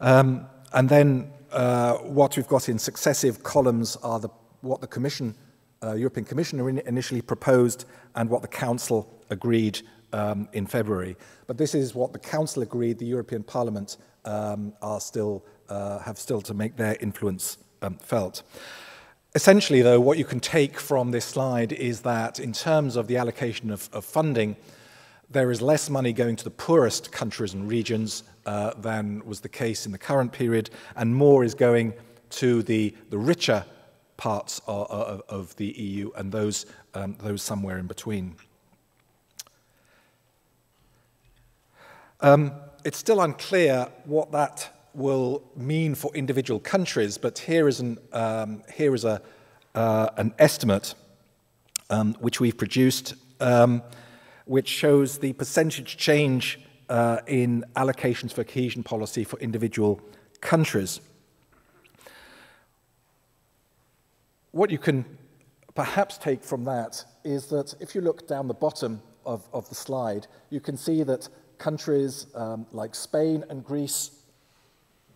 Um, and then uh, what we've got in successive columns are the, what the Commission, uh, European Commission initially proposed and what the Council agreed um, in February. But this is what the Council agreed. The European Parliament um, are still, uh, have still to make their influence um, felt. Essentially, though, what you can take from this slide is that in terms of the allocation of, of funding, there is less money going to the poorest countries and regions uh, than was the case in the current period, and more is going to the, the richer parts of, of, of the EU and those, um, those somewhere in between. Um, it's still unclear what that will mean for individual countries, but here is an, um, here is a, uh, an estimate um, which we've produced, um, which shows the percentage change uh, in allocations for cohesion policy for individual countries. What you can perhaps take from that is that if you look down the bottom of, of the slide, you can see that countries um, like Spain and Greece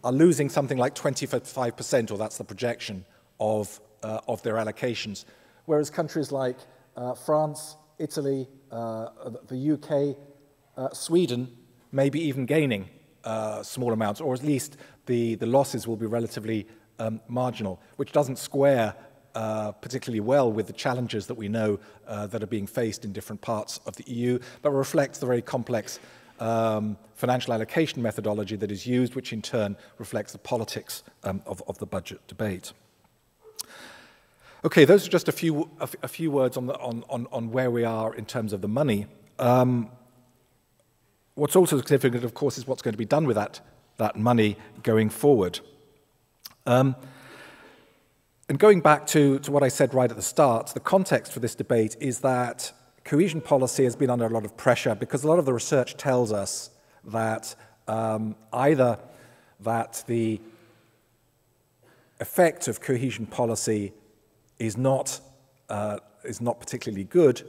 are losing something like 25%, or that's the projection, of, uh, of their allocations. Whereas countries like uh, France, Italy, uh, the UK, uh, Sweden may be even gaining uh, small amounts, or at least the, the losses will be relatively um, marginal, which doesn't square uh, particularly well with the challenges that we know uh, that are being faced in different parts of the EU, but reflects the very complex um, financial allocation methodology that is used, which in turn reflects the politics um, of, of the budget debate. Okay, those are just a few, few words on, the, on, on, on where we are in terms of the money. Um, what's also significant, of course, is what's going to be done with that, that money going forward. Um, and going back to, to what I said right at the start, the context for this debate is that cohesion policy has been under a lot of pressure because a lot of the research tells us that um, either that the effect of cohesion policy is not, uh, is not particularly good,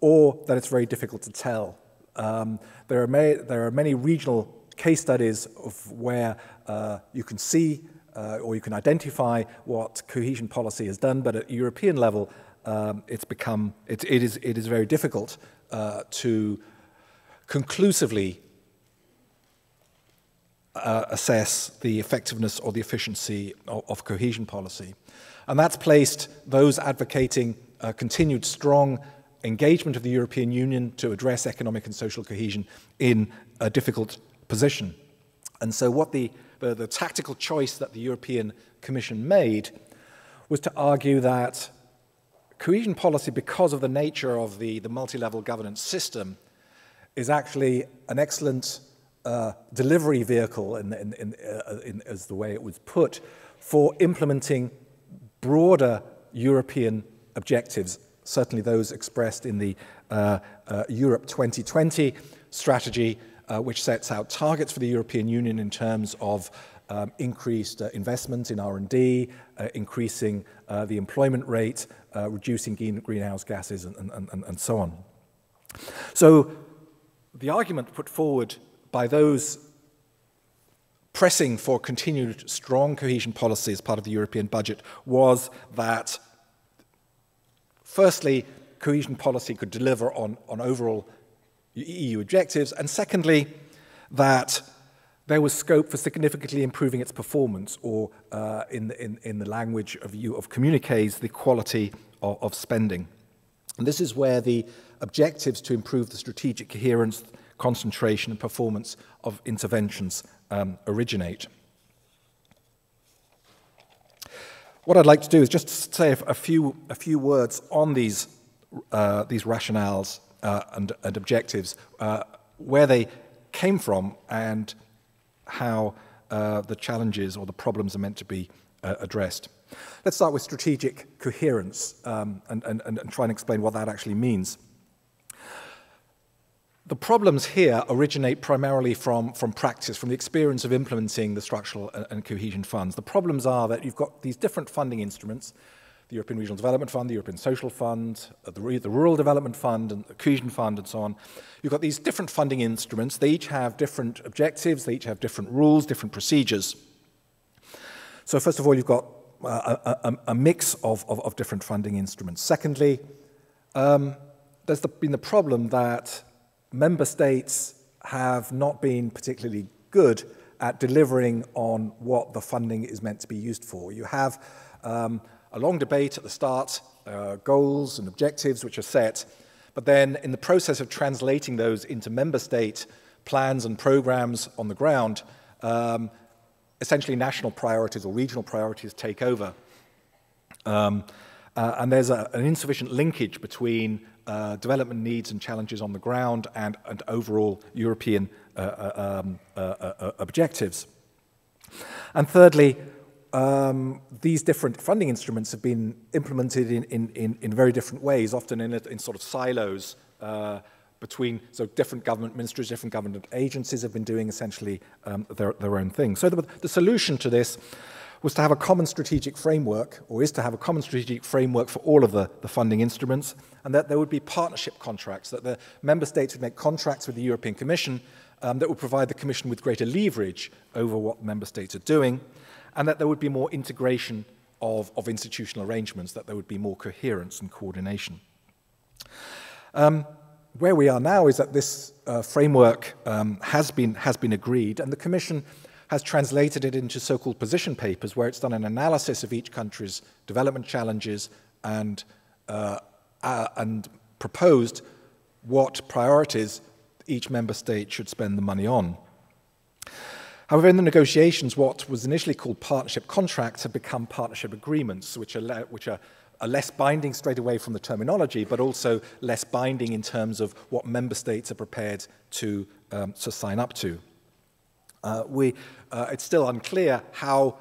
or that it's very difficult to tell. Um, there, are may, there are many regional case studies of where uh, you can see uh, or you can identify what cohesion policy has done, but at European level, um, it's become, it, it, is, it is very difficult uh, to conclusively uh, assess the effectiveness or the efficiency of, of, cohesion policy. And that's placed those advocating uh, continued strong engagement of the European Union to address economic and social cohesion in a difficult position. And so what the, the, the tactical choice that the European Commission made was to argue that cohesion policy, because of the nature of the, the multi-level governance system, is actually an excellent uh, delivery vehicle, in, in, in, uh, in, as the way it was put, for implementing broader European objectives, certainly those expressed in the uh, uh Europe 2020 strategy, uh, which sets out targets for the European Union in terms of um, increased uh, investment in R&D, uh, increasing uh, the employment rate, uh, reducing green, greenhouse gases, and, and, and, and so on. So the argument put forward by those pressing for continued strong cohesion policy as part of the European budget was that, firstly, cohesion policy could deliver on, on overall EU objectives, and secondly, that there was scope for significantly improving its performance, or uh, in, the, in, in the language of, you, of communiques, the quality of, of spending. And this is where the objectives to improve the strategic coherence, concentration, and performance of interventions um, originate. What I'd like to do is just say a few, a few words on these, uh, these rationales uh, and, and objectives, uh, where they came from, and how uh, the challenges or the problems are meant to be uh, addressed. Let's start with strategic coherence um, and, and, and try and explain what that actually means. The problems here originate primarily from, from practice, from the experience of implementing the structural and, and cohesion funds. The problems are that you've got these different funding instruments, the European Regional Development Fund, the European Social Fund, uh, the, the Rural Development Fund, and the Cohesion Fund, and so on. You've got these different funding instruments. They each have different objectives, they each have different rules, different procedures. So first of all, you've got uh, a, a, mix of, of, of, different funding instruments. Secondly, um, there's the, been the problem that member states have not been particularly good at delivering on what the funding is meant to be used for. You have um, a long debate at the start, uh, goals and objectives which are set, but then in the process of translating those into member state plans and programs on the ground, um, essentially national priorities or regional priorities take over. Um, uh, and there's a, an insufficient linkage between uh, development needs and challenges on the ground and, and overall European uh, uh um, uh, uh, objectives. And thirdly, um, these different funding instruments have been implemented in, in, in, in very different ways, often in, in sort of silos uh, between, so different government ministries, different government agencies have been doing essentially um, their, their own thing. So the, the solution to this was to have a common strategic framework, or is to have a common strategic framework for all of the, the funding instruments, and that there would be partnership contracts, that the member states would make contracts with the European Commission um, that would provide the Commission with greater leverage over what member states are doing, and that there would be more integration of, of institutional arrangements, that there would be more coherence and coordination. Um, where we are now is that this uh, framework um, has, been, has been agreed, and the Commission has translated it into so-called position papers, where it's done an analysis of each country's development challenges and, uh, uh, and proposed what priorities each member state should spend the money on. However, in the negotiations, what was initially called partnership contracts have become partnership agreements, which are, which are, are less binding straight away from the terminology, but also less binding in terms of what member states are prepared to, um, to sign up to. Uh, we, uh, it's still unclear how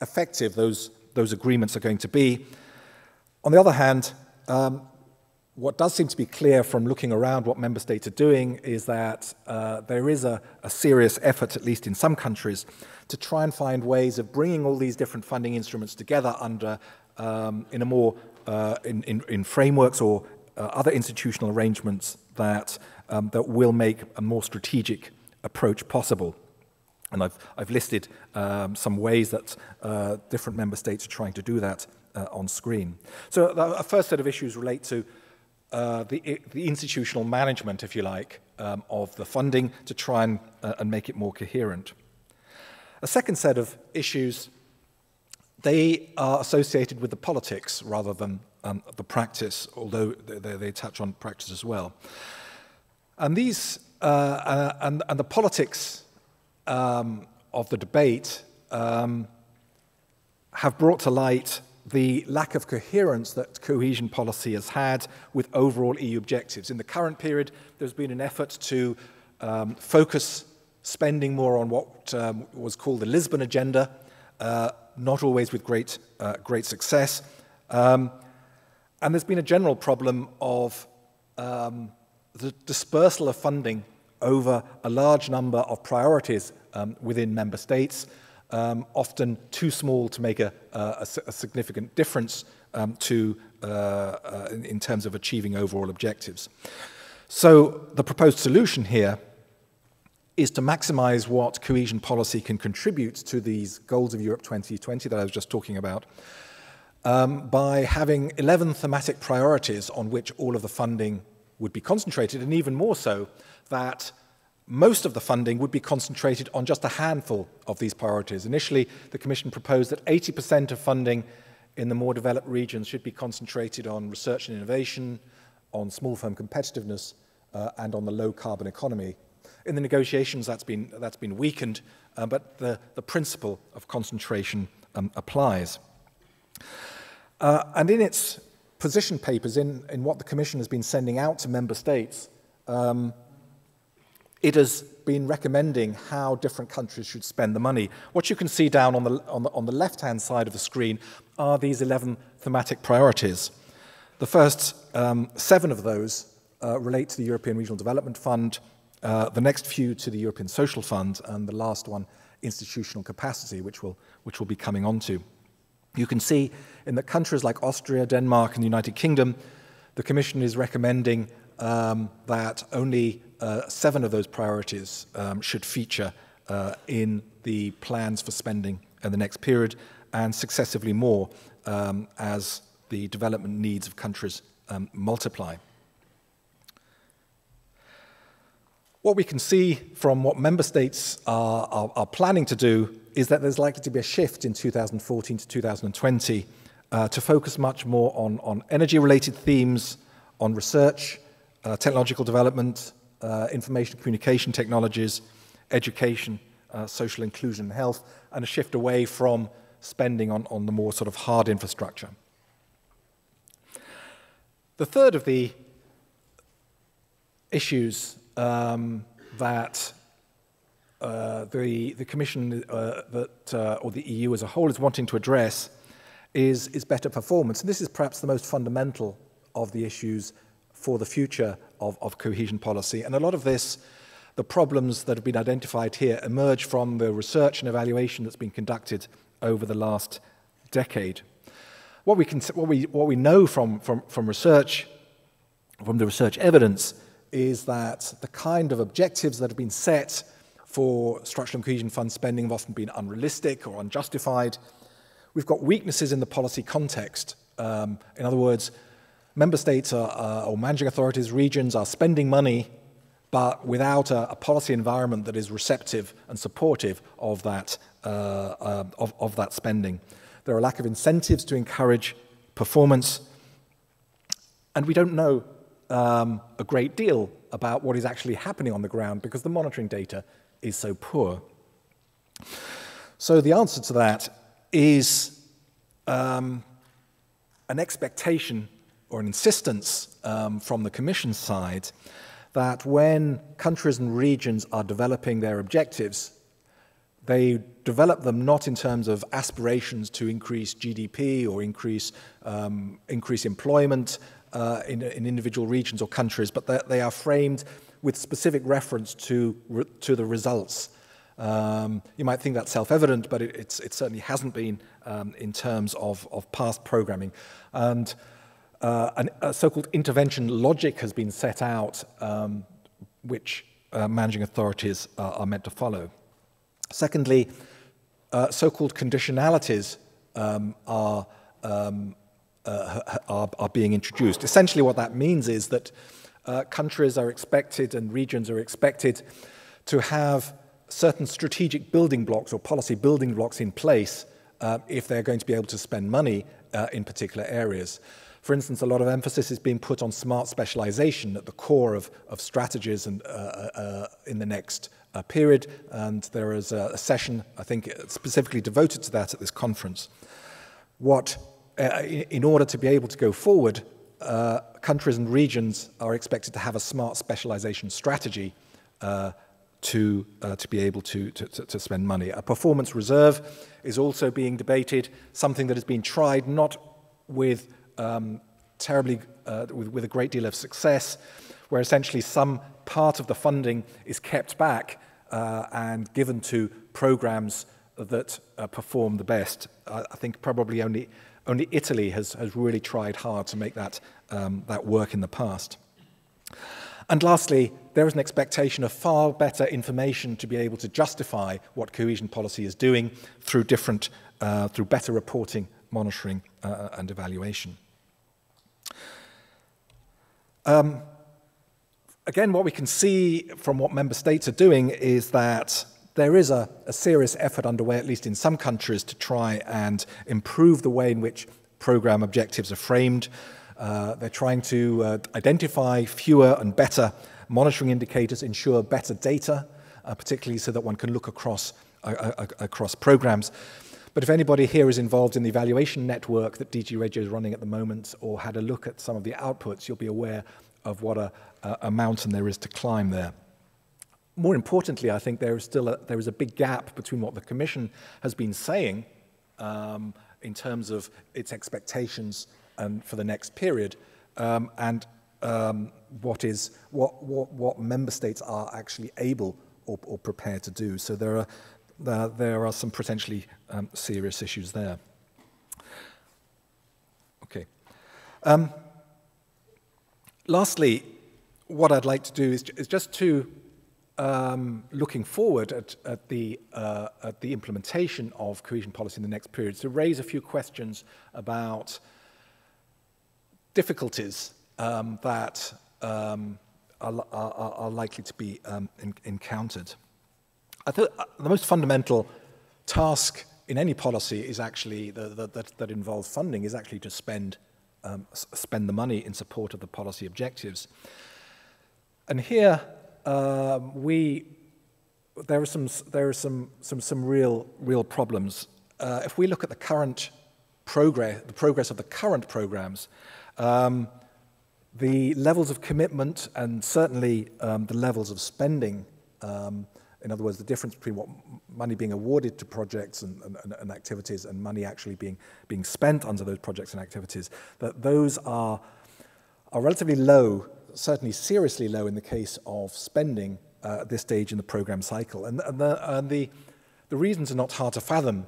effective those, those agreements are going to be. On the other hand, um, what does seem to be clear from looking around what member states are doing is that uh, there is a, a, serious effort, at least in some countries, to try and find ways of bringing all these different funding instruments together under um, in a more uh, in, in, in, frameworks or uh, other institutional arrangements that um, that will make a more strategic approach possible. And I've I've listed um, some ways that uh, different member states are trying to do that uh, on screen. So uh, the first set of issues relate to uh, the, the institutional management, if you like, um, of the funding to try and, uh, and make it more coherent. A second set of issues, they are associated with the politics rather than um, the practice, although they, they touch on practice as well. And these, uh, uh and, and the politics um, of the debate um, have brought to light the lack of coherence that cohesion policy has had with overall EU objectives. In the current period, there's been an effort to um, focus spending more on what um, was called the Lisbon Agenda, uh, not always with great, uh, great success. Um, and there's been a general problem of um, the dispersal of funding over a large number of priorities um, within member states, um, often too small to make a, a, a significant difference um, to, uh, uh, in, terms of achieving overall objectives. So the proposed solution here is to maximize what cohesion policy can contribute to these goals of Europe 2020 that I was just talking about um, by having 11 thematic priorities on which all of the funding would be concentrated, and even more so, that most of the funding would be concentrated on just a handful of these priorities. Initially, the Commission proposed that 80% of funding in the more developed regions should be concentrated on research and innovation, on small firm competitiveness, uh, and on the low carbon economy. In the negotiations, that's been, that's been weakened, uh, but the, the principle of concentration um, applies. Uh, and in its position papers, in, in what the Commission has been sending out to member states, um, it has been recommending how different countries should spend the money. What you can see down on the, on the, on the left-hand side of the screen are these 11 thematic priorities. The first um, seven of those uh, relate to the European Regional Development Fund, uh, the next few to the European Social Fund, and the last one, institutional capacity, which will, which will be coming on to. You can see in the countries like Austria, Denmark, and the United Kingdom, the Commission is recommending um, that only uh, seven of those priorities um, should feature uh, in the plans for spending in the next period and successively more um, as the development needs of countries um, multiply. What we can see from what member states are, are, are, planning to do is that there's likely to be a shift in 2014 to 2020 uh, to focus much more on, on energy-related themes, on research, uh, technological development, uh, information communication technologies, education, uh, social inclusion and health, and a shift away from spending on, on the more sort of hard infrastructure. The third of the issues um, that uh, the, the Commission uh, that, uh, or the EU as a whole is wanting to address is, is better performance. And this is perhaps the most fundamental of the issues for the future of, of cohesion policy. And a lot of this, the problems that have been identified here, emerge from the research and evaluation that's been conducted over the last decade. What we, can, what we, what we know from, from, from research, from the research evidence, is that the kind of objectives that have been set for structural and cohesion fund spending have often been unrealistic or unjustified. We've got weaknesses in the policy context. Um, in other words, member states are, uh, or managing authorities, regions are spending money, but without a, a policy environment that is receptive and supportive of that, uh, uh, of, of that spending. There are a lack of incentives to encourage performance, and we don't know um, a great deal about what is actually happening on the ground because the monitoring data is so poor. So the answer to that is um, an expectation or an insistence um, from the Commission side that when countries and regions are developing their objectives, they develop them not in terms of aspirations to increase GDP or increase, um, increase employment uh, in, in individual regions or countries, but that they are framed with specific reference to, to the results. Um, you might think that's self-evident, but it, it certainly hasn't been um, in terms of, of past programming. And uh, an, a so-called intervention logic has been set out, um, which uh, managing authorities are, are meant to follow. Secondly, uh, so-called conditionalities um, are, um, uh, are, are being introduced. Essentially what that means is that uh, countries are expected and regions are expected to have certain strategic building blocks or policy building blocks in place uh, if they're going to be able to spend money uh, in particular areas. For instance, a lot of emphasis is being put on smart specialization at the core of, of strategies and, uh, uh, in the next uh, period. And there is a, a session, I think, specifically devoted to that at this conference. What, uh, in, in order to be able to go forward, uh, countries and regions are expected to have a smart specialization strategy uh, to, uh, to be able to, to, to spend money. A performance reserve is also being debated, something that has been tried not with um, terribly, uh, with, with a great deal of success, where essentially some part of the funding is kept back uh, and given to programs that uh, perform the best. I, I think probably only, only Italy has, has really tried hard to make that, um, that work in the past. And lastly, there is an expectation of far better information to be able to justify what cohesion policy is doing through different, uh, through better reporting, monitoring, uh, and evaluation. Um, again, what we can see from what member states are doing is that there is a, a serious effort underway, at least in some countries, to try and improve the way in which program objectives are framed. Uh, they're trying to uh, identify fewer and better monitoring indicators, ensure better data, uh, particularly so that one can look across, uh, uh, across programs. But if anybody here is involved in the evaluation network that DG Regio is running at the moment or had a look at some of the outputs, you'll be aware of what a, a mountain there is to climb there. More importantly, I think there is still a, there is a big gap between what the Commission has been saying um, in terms of its expectations and for the next period um, and um, what is what, what what member states are actually able or, or prepared to do. So there are there, are some potentially um, serious issues there. Okay. Um, lastly, what I'd like to do is, is just to, um, looking forward at, at, the, uh, at the implementation of cohesion policy in the next period, to raise a few questions about difficulties um, that um, are, are, are likely to be um, in, encountered. I think uh, the most fundamental task in any policy is actually the, the, that, that involves funding is actually to spend um, spend the money in support of the policy objectives. And here um, we there are some there are some some some real real problems. Uh, if we look at the current progress the progress of the current programs. Um, the levels of commitment and certainly um, the levels of spending um, in other words, the difference between what money being awarded to projects and, and, and activities and money actually being, being spent under those projects and activities, that those are, are relatively low, certainly seriously low in the case of spending uh, at this stage in the program cycle. And, and, the, and the, the reasons are not hard to fathom.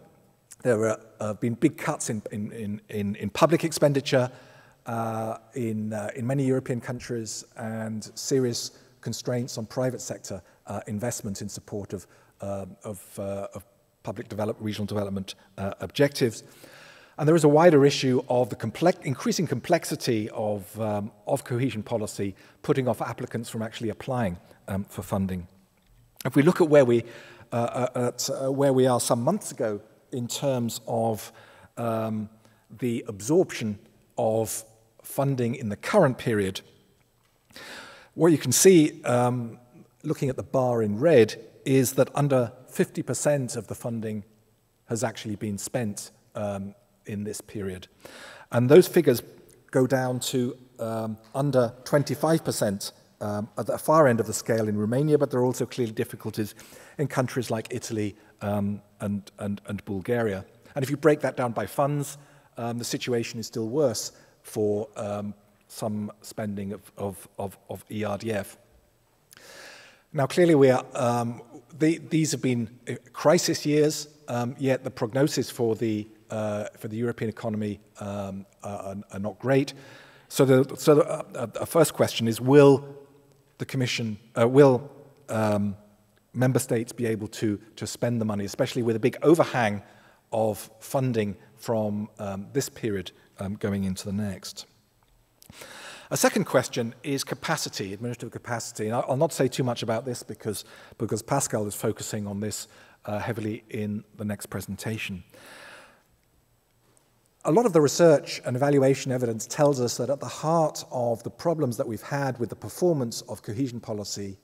There have uh, been big cuts in, in, in, in public expenditure, uh, in, uh, in many European countries and serious constraints on private sector uh, investment in support of, um, of, uh, of public develop, regional development uh, objectives. And there is a wider issue of the complex, increasing complexity of, um, of cohesion policy, putting off applicants from actually applying um, for funding. If we look at where we, uh, uh at, uh, where we are some months ago in terms of um, the absorption of funding in the current period, what you can see, um, looking at the bar in red, is that under 50% of the funding has actually been spent um, in this period. And those figures go down to um, under 25% um, at the far end of the scale in Romania, but there are also clearly difficulties in countries like Italy um, and, and, and Bulgaria. And if you break that down by funds, um, the situation is still worse for um, some spending of, of, of, of ERDF. Now, clearly, we are, um, the, these have been uh, crisis years, um, yet the prognosis for the, uh, for the European economy um, are, are not great. So, the, so the uh, uh, first question is Will the Commission, uh, will um, member states be able to, to spend the money, especially with a big overhang of funding from um, this period um, going into the next. A second question is capacity, administrative capacity. And I'll not say too much about this because, because Pascal is focusing on this uh, heavily in the next presentation. A lot of the research and evaluation evidence tells us that at the heart of the problems that we've had with the performance of cohesion policy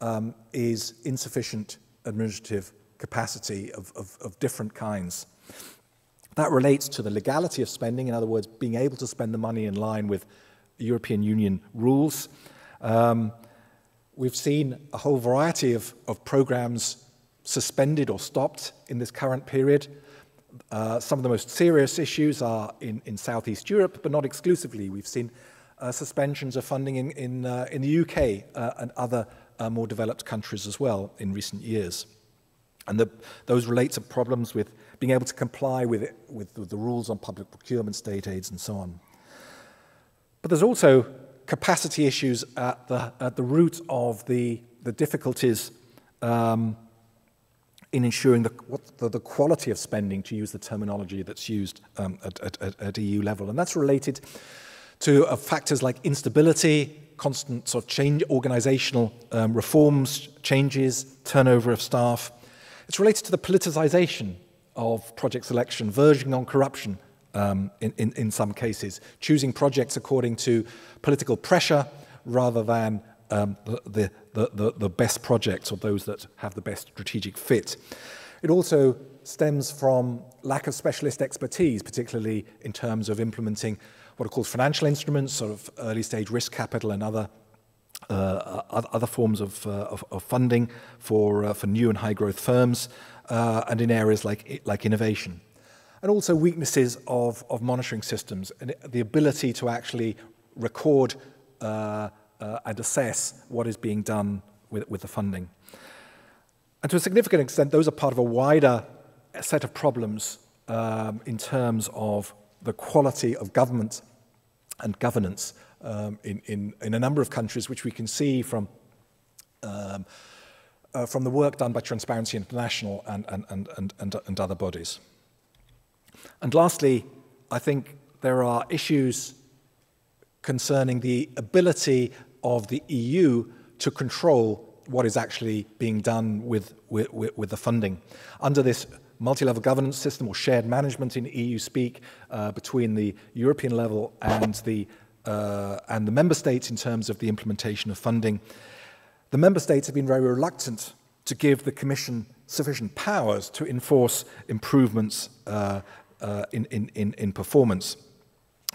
um, is insufficient administrative capacity of, of, of different kinds. That relates to the legality of spending, in other words, being able to spend the money in line with European Union rules. Um, we've seen a whole variety of, of programs suspended or stopped in this current period. Uh, some of the most serious issues are in, in Southeast Europe, but not exclusively. We've seen uh, suspensions of funding in, in, uh, in the UK uh, and other uh, more developed countries as well in recent years. And the, those relate to problems with being able to comply with, it, with, with the rules on public procurement, state aids, and so on. But there's also capacity issues at the, at the root of the, the difficulties um, in ensuring the, what, the, the quality of spending, to use the terminology that's used um, at, at, at EU level. And that's related to uh, factors like instability, constant sort of change, organizational um, reforms, changes, turnover of staff. It's related to the politicization of project selection, verging on corruption um, in, in, in some cases, choosing projects according to political pressure rather than um, the, the, the, the best projects or those that have the best strategic fit. It also stems from lack of specialist expertise, particularly in terms of implementing what are called financial instruments, sort of early stage risk capital and other uh, other forms of, uh, of, of funding for, uh, for new and high growth firms uh, and in areas like, like innovation. And also weaknesses of, of monitoring systems and the ability to actually record uh, uh, and assess what is being done with, with the funding. And to a significant extent, those are part of a wider set of problems um, in terms of the quality of government and governance um, in, in, in a number of countries, which we can see from um, uh, from the work done by Transparency International and, and, and, and, and, and other bodies. And lastly, I think there are issues concerning the ability of the EU to control what is actually being done with, with, with the funding. Under this multi-level governance system or shared management in EU speak uh, between the European level and the, uh, and the member states in terms of the implementation of funding, the member states have been very reluctant to give the Commission sufficient powers to enforce improvements uh, uh, in, in, in performance.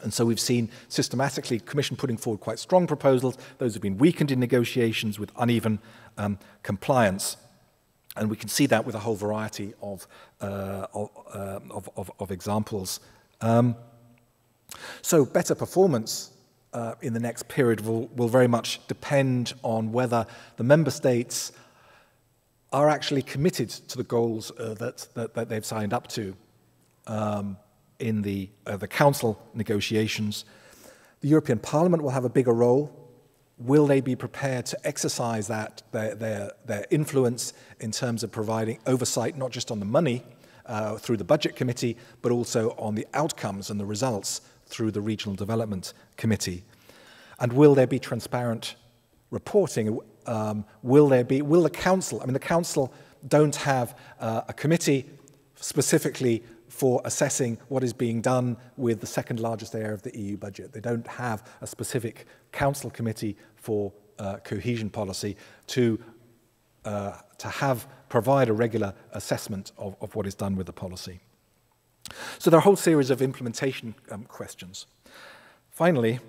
And so we've seen systematically Commission putting forward quite strong proposals. Those have been weakened in negotiations with uneven um, compliance. And we can see that with a whole variety of, uh, of, uh, of, of, of examples. Um, so better performance uh, in the next period will, will very much depend on whether the member states are actually committed to the goals uh, that, that, that they've signed up to um, in the, uh, the council negotiations. The European Parliament will have a bigger role. Will they be prepared to exercise that, their, their, their influence in terms of providing oversight, not just on the money uh, through the Budget Committee, but also on the outcomes and the results through the Regional Development Committee? And will there be transparent reporting? Um, will there be, will the council, I mean, the council don't have uh, a committee specifically for assessing what is being done with the second largest area of the EU budget. They don't have a specific council committee for uh, cohesion policy to, uh, to have, provide a regular assessment of, of what is done with the policy. So there are a whole series of implementation um, questions. Finally,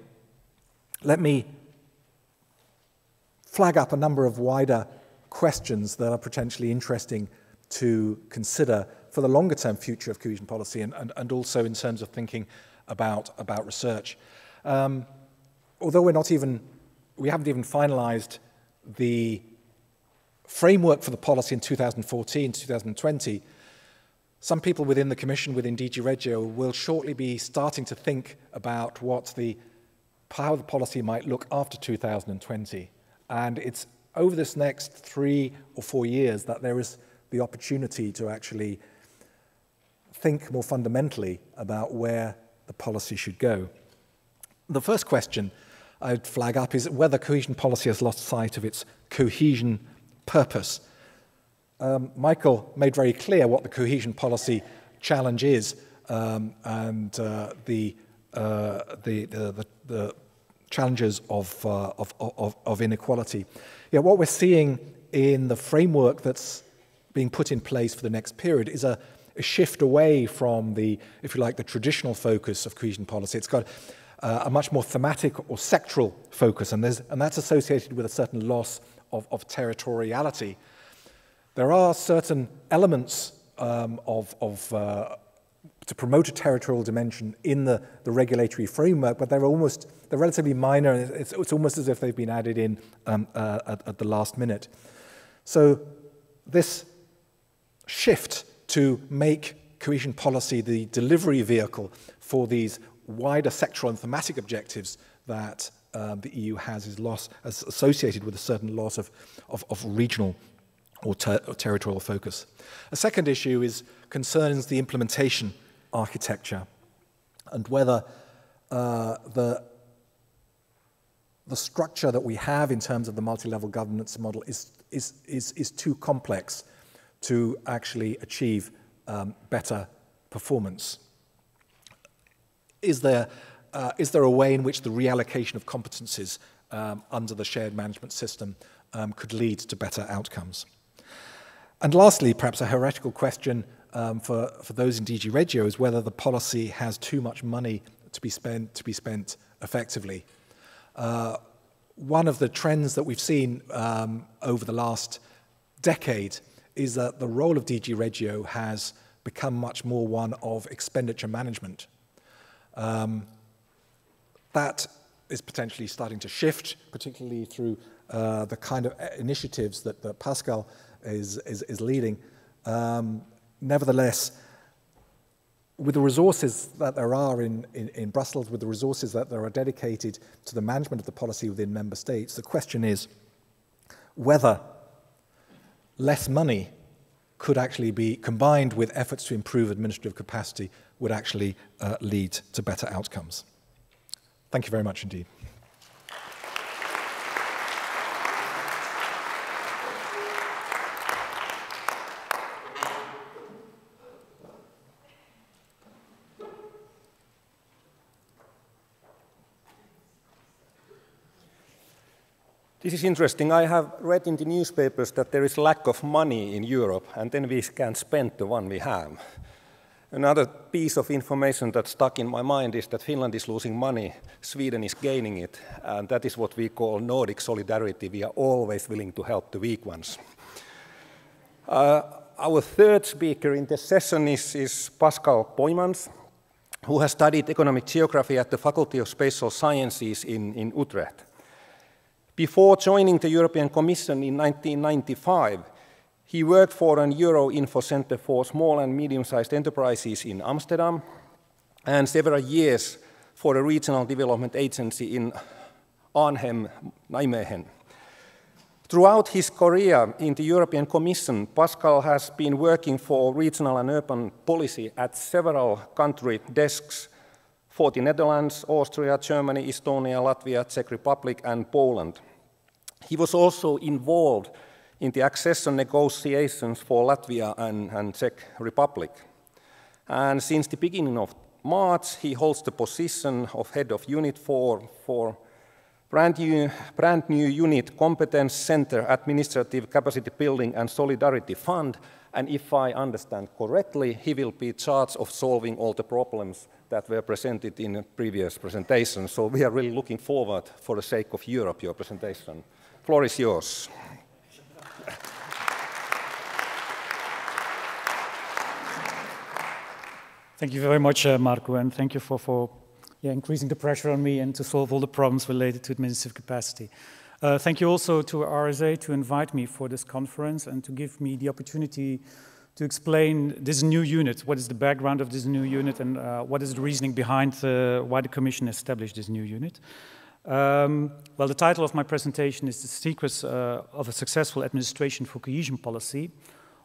let me flag up a number of wider questions that are potentially interesting to consider for the longer term future of cohesion policy and, and, and also in terms of thinking about, about research. Um, although we're not even, we haven't even finalized the framework for the policy in 2014 2020, some people within the Commission, within DG Regio, will shortly be starting to think about what the, how the policy might look after 2020. And it's over this next three or four years that there is the opportunity to actually think more fundamentally about where the policy should go. The first question I'd flag up is whether cohesion policy has lost sight of its cohesion purpose. Um, Michael made very clear what the cohesion policy challenge is um, and uh, the, uh, the, the, the, the challenges of, uh, of, of, of inequality. Yeah, what we're seeing in the framework that's being put in place for the next period is a a shift away from the, if you like, the traditional focus of cohesion policy. It's got uh, a much more thematic or sectoral focus, and, and that's associated with a certain loss of, of territoriality. There are certain elements um, of, of uh, to promote a territorial dimension in the, the regulatory framework, but they're almost they're relatively minor. It's, it's almost as if they've been added in um, uh, at, at the last minute. So this shift to make cohesion policy the delivery vehicle for these wider sectoral and thematic objectives that um, the EU has is loss as associated with a certain loss of, of, of regional or, ter or territorial focus. A second issue is concerns the implementation architecture and whether uh, the the structure that we have in terms of the multi-level governance model is, is, is, is too complex to actually achieve um, better performance. Is there, uh, is there a way in which the reallocation of competencies um, under the shared management system um, could lead to better outcomes? And lastly, perhaps a heretical question um, for, for those in DG Regio is whether the policy has too much money to be spent, to be spent effectively. Uh, one of the trends that we've seen um, over the last decade is that the role of DG Regio has become much more one of expenditure management. Um, that is potentially starting to shift, particularly through uh, the kind of uh, initiatives that, that Pascal is, is, is leading. Um, nevertheless, with the resources that there are in, in, in Brussels, with the resources that there are dedicated to the management of the policy within member states, the question is whether less money could actually be combined with efforts to improve administrative capacity would actually uh, lead to better outcomes. Thank you very much indeed. This is interesting. I have read in the newspapers that there is lack of money in Europe, and then we can't spend the one we have. Another piece of information that stuck in my mind is that Finland is losing money, Sweden is gaining it, and that is what we call Nordic solidarity. We are always willing to help the weak ones. Uh, our third speaker in this session is, is Pascal Boijmans, who has studied economic geography at the Faculty of Spatial Sciences in, in Utrecht. Before joining the European Commission in 1995, he worked for an Euro Info Center for Small and Medium-Sized Enterprises in Amsterdam, and several years for the Regional Development Agency in Arnhem, Nijmegen. Throughout his career in the European Commission, Pascal has been working for regional and urban policy at several country desks for the Netherlands, Austria, Germany, Estonia, Latvia, Czech Republic, and Poland. He was also involved in the accession negotiations for Latvia and, and Czech Republic. And since the beginning of March, he holds the position of head of unit for, for brand new, brand new unit competence center, administrative capacity building and solidarity fund. And if I understand correctly, he will be charged of solving all the problems that were presented in previous presentation. So we are really looking forward, for the sake of Europe, your presentation. The floor is yours. Thank you very much, uh, Markku, and thank you for, for yeah, increasing the pressure on me and to solve all the problems related to administrative capacity. Uh, thank you also to RSA to invite me for this conference and to give me the opportunity to explain this new unit, what is the background of this new unit and uh, what is the reasoning behind uh, why the Commission established this new unit. Um, well, the title of my presentation is The Secrets uh, of a Successful Administration for Cohesion Policy.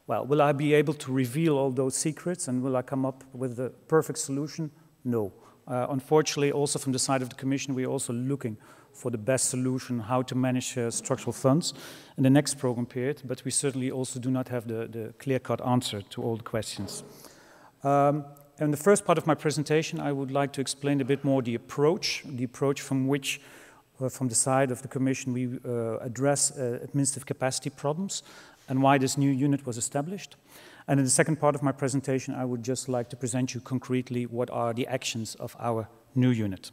Well, will I be able to reveal all those secrets and will I come up with the perfect solution? No. Uh, unfortunately, also from the side of the Commission, we're also looking for the best solution how to manage uh, structural funds in the next program period, but we certainly also do not have the, the clear-cut answer to all the questions. Um, in the first part of my presentation, I would like to explain a bit more the approach, the approach from which, uh, from the side of the Commission, we uh, address uh, administrative capacity problems and why this new unit was established. And in the second part of my presentation, I would just like to present you concretely what are the actions of our new unit.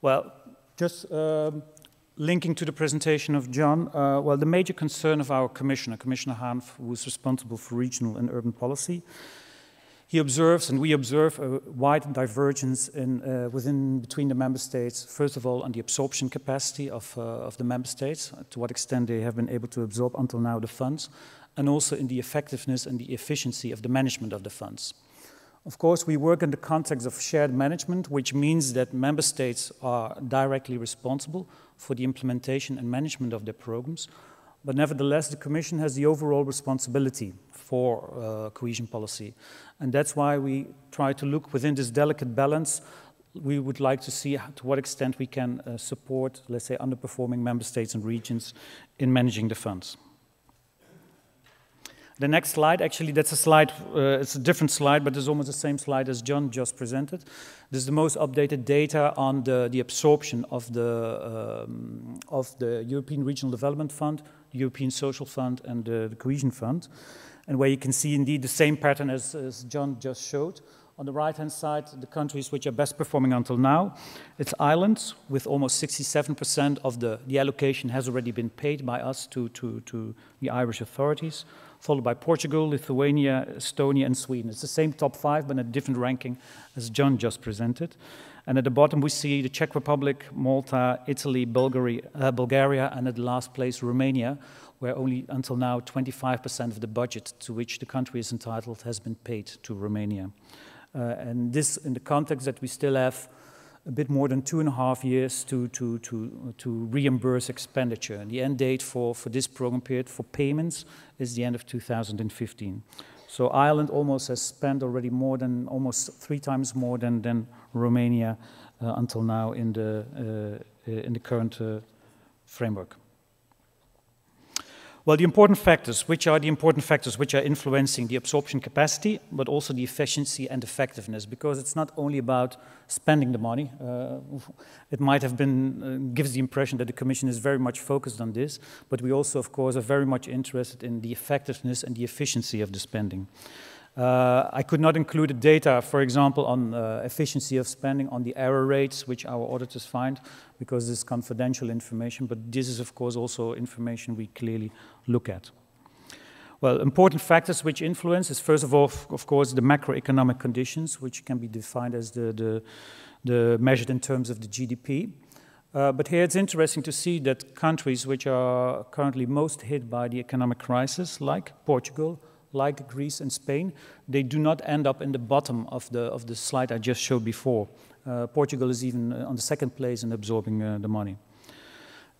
Well, just um, linking to the presentation of John, uh, well, the major concern of our commissioner, Commissioner Hahn, who is responsible for regional and urban policy, he observes, and we observe, a wide divergence in, uh, within between the member states. First of all, on the absorption capacity of, uh, of the member states, to what extent they have been able to absorb until now the funds, and also in the effectiveness and the efficiency of the management of the funds. Of course, we work in the context of shared management, which means that member states are directly responsible for the implementation and management of their programs. But nevertheless, the Commission has the overall responsibility for uh, cohesion policy. And that's why we try to look within this delicate balance. We would like to see to what extent we can uh, support, let's say, underperforming member states and regions in managing the funds. The next slide, actually, that's a slide, uh, it's a different slide, but it's almost the same slide as John just presented. This is the most updated data on the, the absorption of the, um, of the European Regional Development Fund, the European Social Fund, and the, Cohesion Fund. And where you can see indeed the same pattern as, as John just showed. On the right-hand side, the countries which are best performing until now, it's Ireland, with almost 67% of the, the allocation has already been paid by us to, to, to the Irish authorities followed by Portugal, Lithuania, Estonia, and Sweden. It's the same top five, but a different ranking as John just presented. And at the bottom, we see the Czech Republic, Malta, Italy, Bulgaria, uh, Bulgaria and at the last place, Romania, where only until now 25% of the budget to which the country is entitled has been paid to Romania. Uh, and this in the context that we still have a bit more than two and a half years to, to, to, to reimburse expenditure. And the end date for, for this program period for payments is the end of 2015. So Ireland almost has spent already more than, almost three times more than, than Romania uh, until now in the, uh, in the current uh, framework. Well, the important factors, which are the important factors which are influencing the absorption capacity, but also the efficiency and effectiveness, because it's not only about spending the money. Uh, it might have been, uh, gives the impression that the Commission is very much focused on this, but we also, of course, are very much interested in the effectiveness and the efficiency of the spending. Uh, I could not include data, for example, on uh, efficiency of spending, on the error rates, which our auditors find, because this is confidential information, but this is, of course, also information we clearly look at. Well, important factors which influence is, first of all, of course, the macroeconomic conditions, which can be defined as the, the, the measured in terms of the GDP. Uh, but here it's interesting to see that countries which are currently most hit by the economic crisis, like Portugal, like Greece and Spain, they do not end up in the bottom of the, of the slide I just showed before. Uh, Portugal is even uh, on the second place in absorbing uh, the money.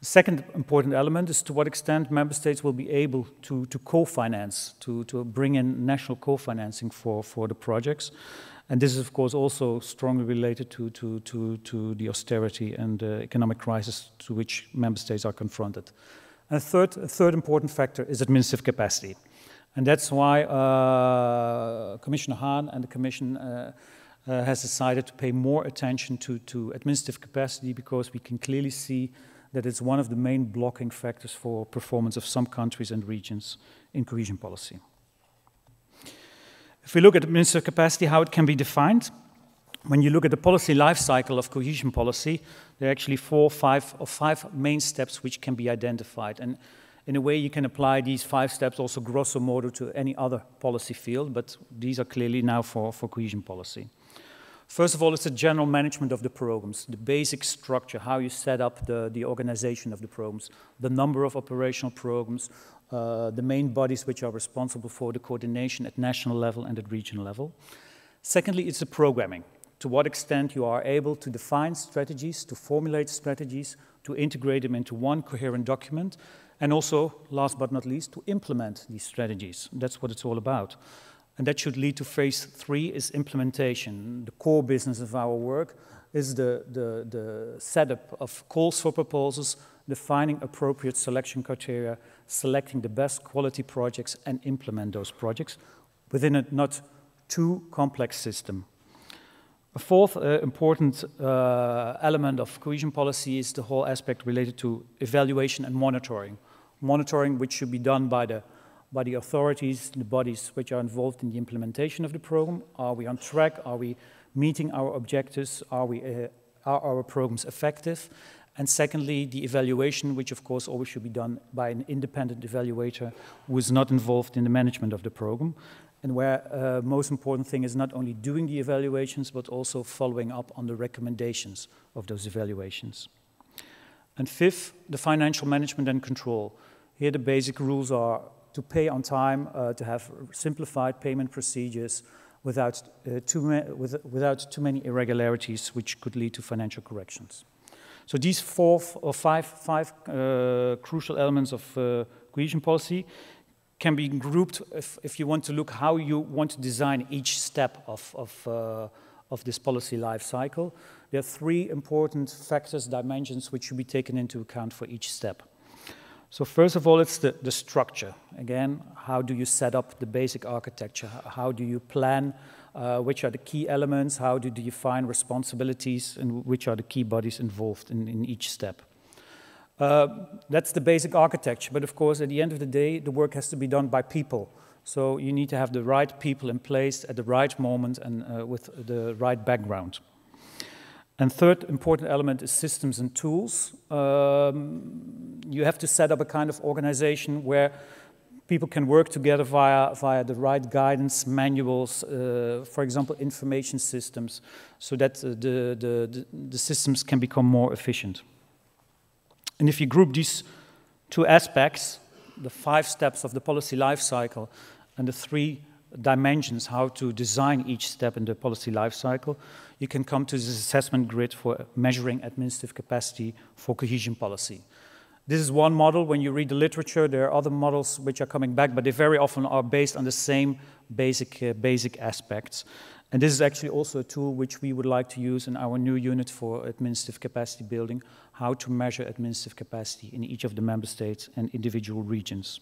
The second important element is to what extent member states will be able to, to co-finance, to, to bring in national co-financing for, for the projects. And this is, of course, also strongly related to, to, to, to the austerity and uh, economic crisis to which member states are confronted. And a third, a third important factor is administrative capacity. And that's why uh, Commissioner Hahn and the Commission uh, uh, has decided to pay more attention to, to administrative capacity because we can clearly see that it's one of the main blocking factors for performance of some countries and regions in cohesion policy. If we look at administrative capacity, how it can be defined, when you look at the policy life cycle of cohesion policy, there are actually four, five, or five main steps which can be identified. And in a way, you can apply these five steps also grosso modo to any other policy field, but these are clearly now for, for cohesion policy. First of all, it's the general management of the programs, the basic structure, how you set up the, the organization of the programs, the number of operational programs, uh, the main bodies which are responsible for the coordination at national level and at regional level. Secondly, it's the programming. To what extent you are able to define strategies, to formulate strategies, to integrate them into one coherent document, and also, last but not least, to implement these strategies. That's what it's all about. And that should lead to phase three is implementation. The core business of our work is the, the, the setup of calls for proposals, defining appropriate selection criteria, selecting the best quality projects, and implement those projects within a not too complex system. A fourth uh, important uh, element of cohesion policy is the whole aspect related to evaluation and monitoring monitoring which should be done by the, by the authorities, the bodies which are involved in the implementation of the program. Are we on track? Are we meeting our objectives? Are, we, uh, are our programs effective? And secondly, the evaluation, which of course always should be done by an independent evaluator who is not involved in the management of the program. And where uh, most important thing is not only doing the evaluations, but also following up on the recommendations of those evaluations. And fifth, the financial management and control. Here the basic rules are to pay on time, uh, to have simplified payment procedures without, uh, too with, without too many irregularities which could lead to financial corrections. So these four or five, five uh, crucial elements of uh, cohesion policy can be grouped if, if, you want to look how you want to design each step of, of, uh, of this policy life cycle. There are three important factors, dimensions, which should be taken into account for each step. So first of all, it's the, the structure. Again, how do you set up the basic architecture? How do you plan? Uh, which are the key elements? How do you define responsibilities? And which are the key bodies involved in, in each step? Uh, that's the basic architecture. But of course, at the end of the day, the work has to be done by people. So you need to have the right people in place at the right moment and uh, with the right background. And third important element is systems and tools. Um, you have to set up a kind of organization where people can work together via, via the right guidance, manuals, uh, for example, information systems, so that uh, the, the, the systems can become more efficient. And if you group these two aspects, the five steps of the policy life cycle and the three dimensions, how to design each step in the policy life cycle, you can come to this assessment grid for measuring administrative capacity for cohesion policy. This is one model. When you read the literature, there are other models which are coming back, but they very often are based on the same basic, uh, basic aspects. And this is actually also a tool which we would like to use in our new unit for administrative capacity building, how to measure administrative capacity in each of the member states and individual regions.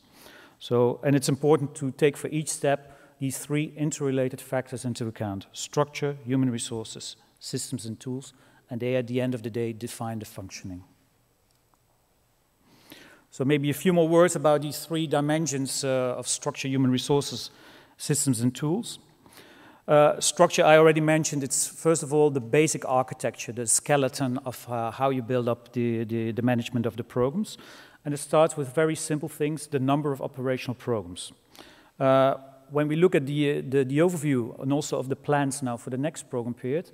So, and it's important to take for each step these three interrelated factors into account structure, human resources, systems, and tools, and they, at the end of the day, define the functioning. So, maybe a few more words about these three dimensions uh, of structure, human resources, systems, and tools. Uh, structure, I already mentioned, it's first of all the basic architecture, the skeleton of uh, how you build up the, the, the management of the programs. And it starts with very simple things the number of operational programs. Uh, when we look at the, uh, the, the, overview and also of the plans now for the next program period,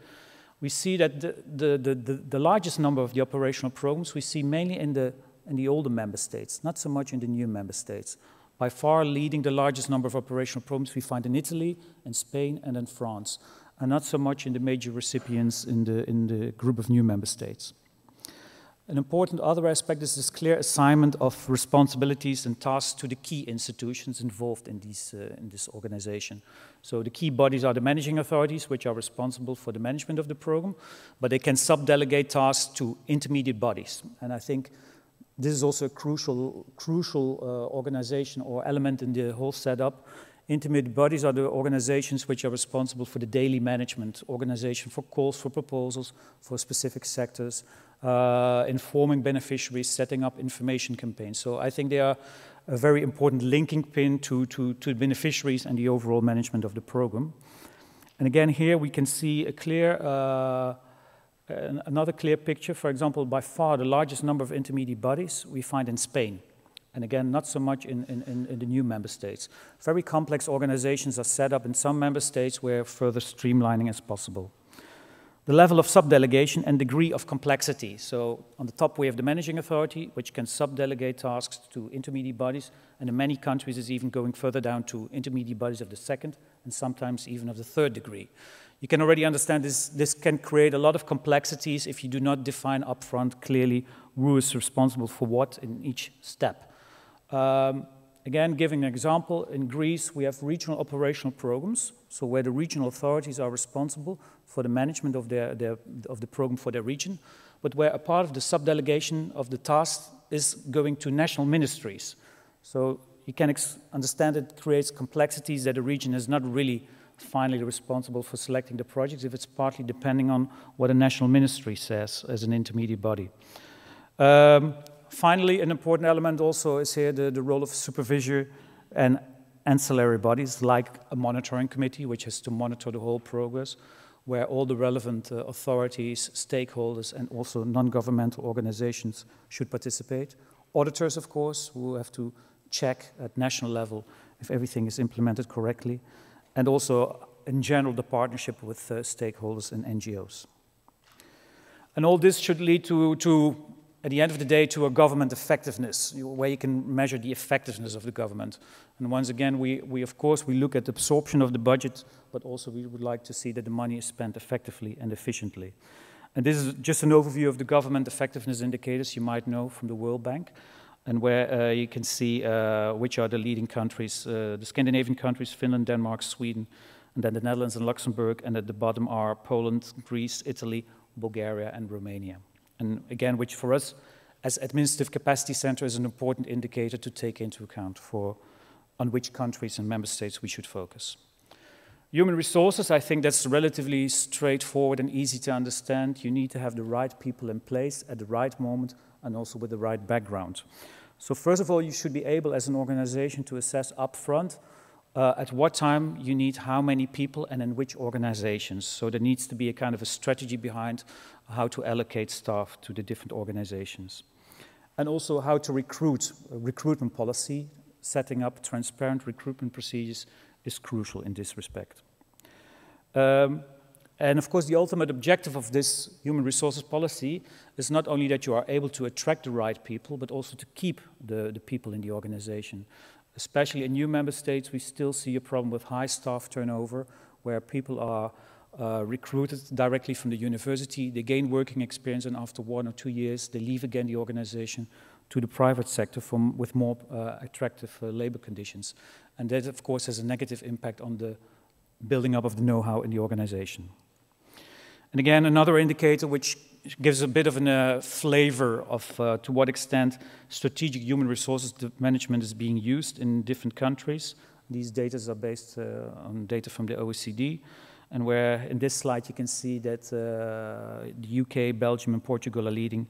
we see that the, the, the, the, largest number of the operational programs we see mainly in the, in the older member states, not so much in the new member states. By far leading the largest number of operational programs we find in Italy, in Spain, and in France, and not so much in the major recipients in the, in the group of new member states. An important other aspect is this clear assignment of responsibilities and tasks to the key institutions involved in, these, uh, in this organization. So the key bodies are the managing authorities, which are responsible for the management of the program, but they can sub-delegate tasks to intermediate bodies. And I think this is also a crucial, crucial uh, organization or element in the whole setup. Intermediate bodies are the organizations which are responsible for the daily management, organization for calls for proposals for specific sectors, informing beneficiaries, setting up information campaigns. So I think they are a very important linking pin to, to, to beneficiaries and the overall management of the program. And again, here we can see a clear, uh, another clear picture. For example, by far the largest number of intermediate bodies we find in Spain. And again, not so much in, in, in the new member states. Very complex organizations are set up in some member states where further streamlining is possible the level of subdelegation and degree of complexity. So on the top we have the managing authority, which can subdelegate tasks to intermediate bodies, and in many countries is even going further down to intermediate bodies of the second, and sometimes even of the third degree. You can already understand this, this can create a lot of complexities if you do not define upfront clearly who is responsible for what in each step. Um, again, giving an example, in Greece we have regional operational programs, so where the regional authorities are responsible for the management of, their, their, of the program for their region, but where a part of the subdelegation of the task is going to national ministries. So you can understand it creates complexities that the region is not really finally responsible for selecting the projects if it's partly depending on what a national ministry says as an intermediate body. Um, finally, an important element also is here the, the role of supervisor and ancillary bodies like a monitoring committee, which has to monitor the whole progress, where all the relevant uh, authorities, stakeholders, and also non-governmental organizations should participate. Auditors, of course, who have to check at national level if everything is implemented correctly, and also, in general, the partnership with uh, stakeholders and NGOs. And all this should lead to, to, at the end of the day, to a government effectiveness, where you can measure the effectiveness of the government. And once again, we, we of course, we look at the absorption of the budget, but also we would like to see that the money is spent effectively and efficiently. And this is just an overview of the government effectiveness indicators you might know from the World Bank, and where uh, you can see uh, which are the leading countries, uh, the Scandinavian countries, Finland, Denmark, Sweden, and then the Netherlands and Luxembourg, and at the bottom are Poland, Greece, Italy, Bulgaria, and Romania. And again, which for us, as administrative capacity center, is an important indicator to take into account for on which countries and member states we should focus. Human resources, I think that's relatively straightforward and easy to understand. You need to have the right people in place at the right moment and also with the right background. So first of all, you should be able as an organization to assess upfront uh, at what time you need how many people and in which organizations. So there needs to be a kind of a strategy behind how to allocate staff to the different organizations. And also how to recruit, recruitment policy, setting up transparent recruitment procedures is crucial in this respect. Um, and of course, the ultimate objective of this human resources policy is not only that you are able to attract the right people, but also to keep the, the people in the organization. Especially in new member states, we still see a problem with high staff turnover, where people are uh, recruited directly from the university, they gain working experience, and after one or two years, they leave again the organization to the private sector from, with more uh, attractive uh, labor conditions. And that, of course, has a negative impact on the building up of the know-how in the organization. And again, another indicator which gives a bit of a uh, flavor of uh, to what extent strategic human resources management is being used in different countries. These data are based on data from the OECD, and where in this slide you can see that uh, the UK, Belgium, and Portugal are leading,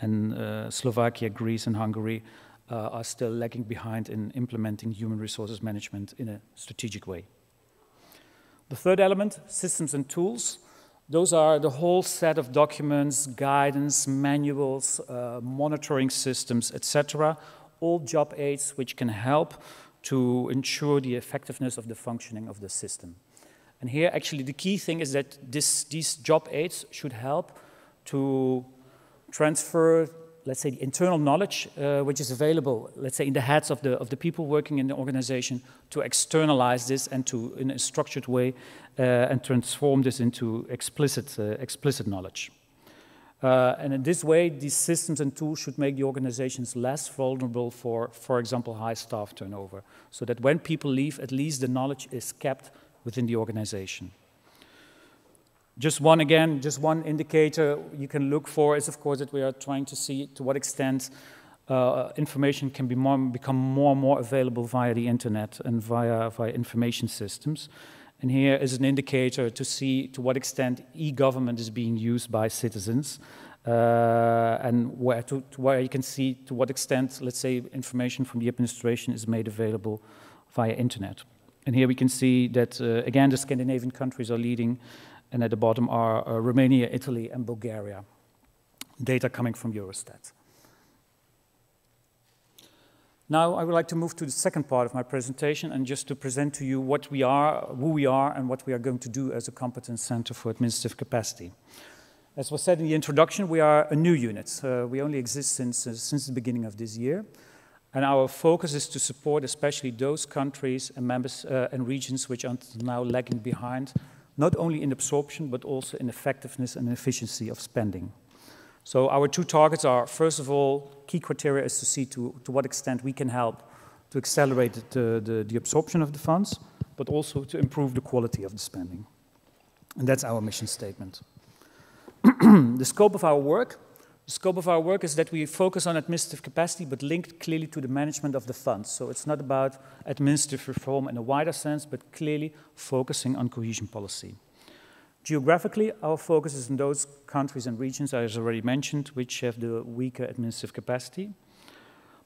and uh, Slovakia, Greece, and Hungary uh, are still lagging behind in implementing human resources management in a strategic way. The third element, systems and tools. Those are the whole set of documents, guidance, manuals, uh, monitoring systems, etc. All job aids which can help to ensure the effectiveness of the functioning of the system. And here, actually, the key thing is that this, these job aids should help to transfer let's say, the internal knowledge uh, which is available, let's say, in the heads of the, of the people working in the organization to externalize this and to, in a structured way, uh, and transform this into explicit, uh, explicit knowledge. Uh, and in this way, these systems and tools should make the organizations less vulnerable for, for example, high staff turnover, so that when people leave, at least the knowledge is kept within the organization. Just one, again, just one indicator you can look for is, of course, that we are trying to see to what extent uh, information can be more, become more and more available via the internet and via, via information systems. And here is an indicator to see to what extent e-government is being used by citizens uh, and where, to, to where you can see to what extent, let's say, information from the administration is made available via internet. And here we can see that, uh, again, the Scandinavian countries are leading, and at the bottom are uh, Romania, Italy, and Bulgaria. Data coming from Eurostat. Now I would like to move to the second part of my presentation and just to present to you what we are, who we are, and what we are going to do as a competence center for administrative capacity. As was said in the introduction, we are a new unit. Uh, we only exist since, uh, since the beginning of this year. And our focus is to support especially those countries and members uh, and regions which are now lagging behind, not only in absorption, but also in effectiveness and efficiency of spending. So our two targets are, first of all, key criteria is to see to, to what extent we can help to accelerate the, the, the absorption of the funds, but also to improve the quality of the spending. And that's our mission statement. the scope of our work, the scope of our work is that we focus on administrative capacity, but linked clearly to the management of the funds. So it's not about administrative reform in a wider sense, but clearly focusing on cohesion policy. Geographically, our focus is in those countries and regions, as already mentioned, which have the weaker administrative capacity.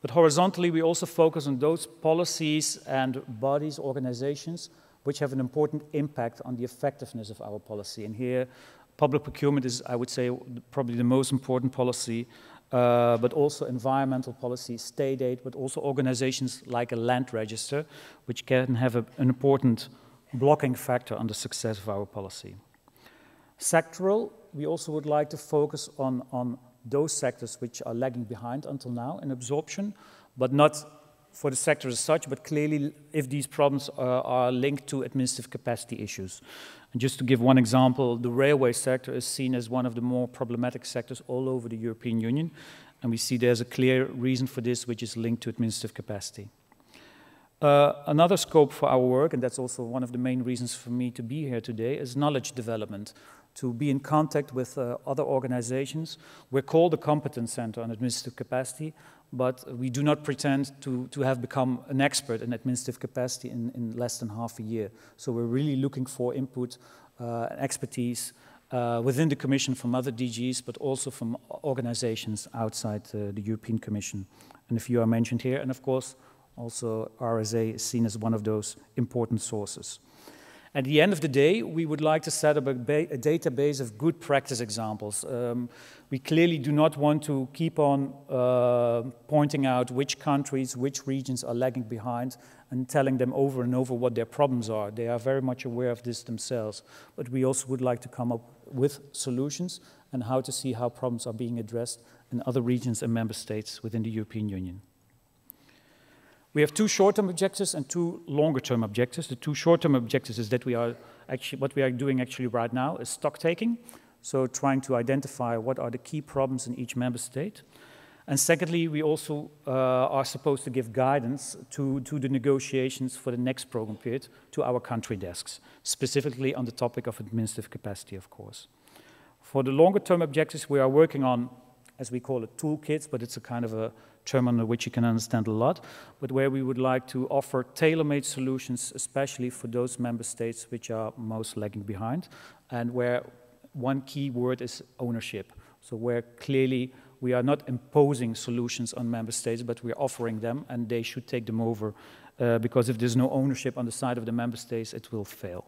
But horizontally, we also focus on those policies and bodies, organizations, which have an important impact on the effectiveness of our policy. And here, public procurement is, I would say, probably the most important policy, uh, but also environmental policy, state aid, but also organizations like a land register, which can have a, an important blocking factor on the success of our policy. Sectoral, we also would like to focus on, on those sectors which are lagging behind until now in absorption, but not for the sector as such, but clearly if these problems are, are linked to administrative capacity issues. And just to give one example, the railway sector is seen as one of the more problematic sectors all over the European Union, and we see there's a clear reason for this, which is linked to administrative capacity. Uh, another scope for our work, and that's also one of the main reasons for me to be here today, is knowledge development to be in contact with uh, other organizations. We're called a competence center on administrative capacity, but we do not pretend to, to have become an expert in administrative capacity in, in less than half a year. So we're really looking for input uh, and expertise uh, within the Commission from other DGs, but also from organizations outside uh, the European Commission. And a few are mentioned here, and of course, also RSA is seen as one of those important sources. At the end of the day, we would like to set up a, a database of good practice examples. Um, we clearly do not want to keep on uh, pointing out which countries, which regions are lagging behind and telling them over and over what their problems are. They are very much aware of this themselves. But we also would like to come up with solutions and how to see how problems are being addressed in other regions and member states within the European Union. We have two short-term objectives and two longer-term objectives. The two short-term objectives is that we are actually, what we are doing actually right now is stock taking. So trying to identify what are the key problems in each member state. And secondly, we also uh, are supposed to give guidance to, to the negotiations for the next program period to our country desks, specifically on the topic of administrative capacity, of course. For the longer term objectives, we are working on, as we call it, toolkits, but it's a kind of a term under which you can understand a lot, but where we would like to offer tailor-made solutions, especially for those member states which are most lagging behind, and where one key word is ownership. So where clearly we are not imposing solutions on member states, but we're offering them, and they should take them over, uh, because if there's no ownership on the side of the member states, it will fail.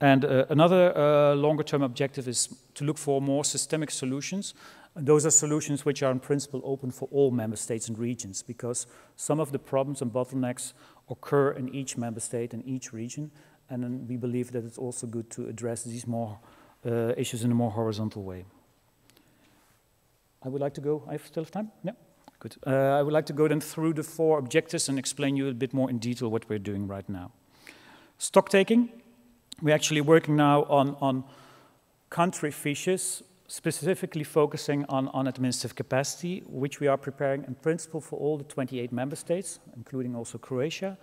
And uh, another uh, longer term objective is to look for more systemic solutions those are solutions which are in principle open for all member states and regions because some of the problems and bottlenecks occur in each member state and each region. And we believe that it's also good to address these more uh, issues in a more horizontal way. I would like to go, I have still have time? Yeah, good. Uh, I would like to go then through the four objectives and explain you a bit more in detail what we're doing right now. Stock taking, we're actually working now on, on country fiches, specifically focusing on, on administrative capacity, which we are preparing in principle for all the 28 member states, including also Croatia,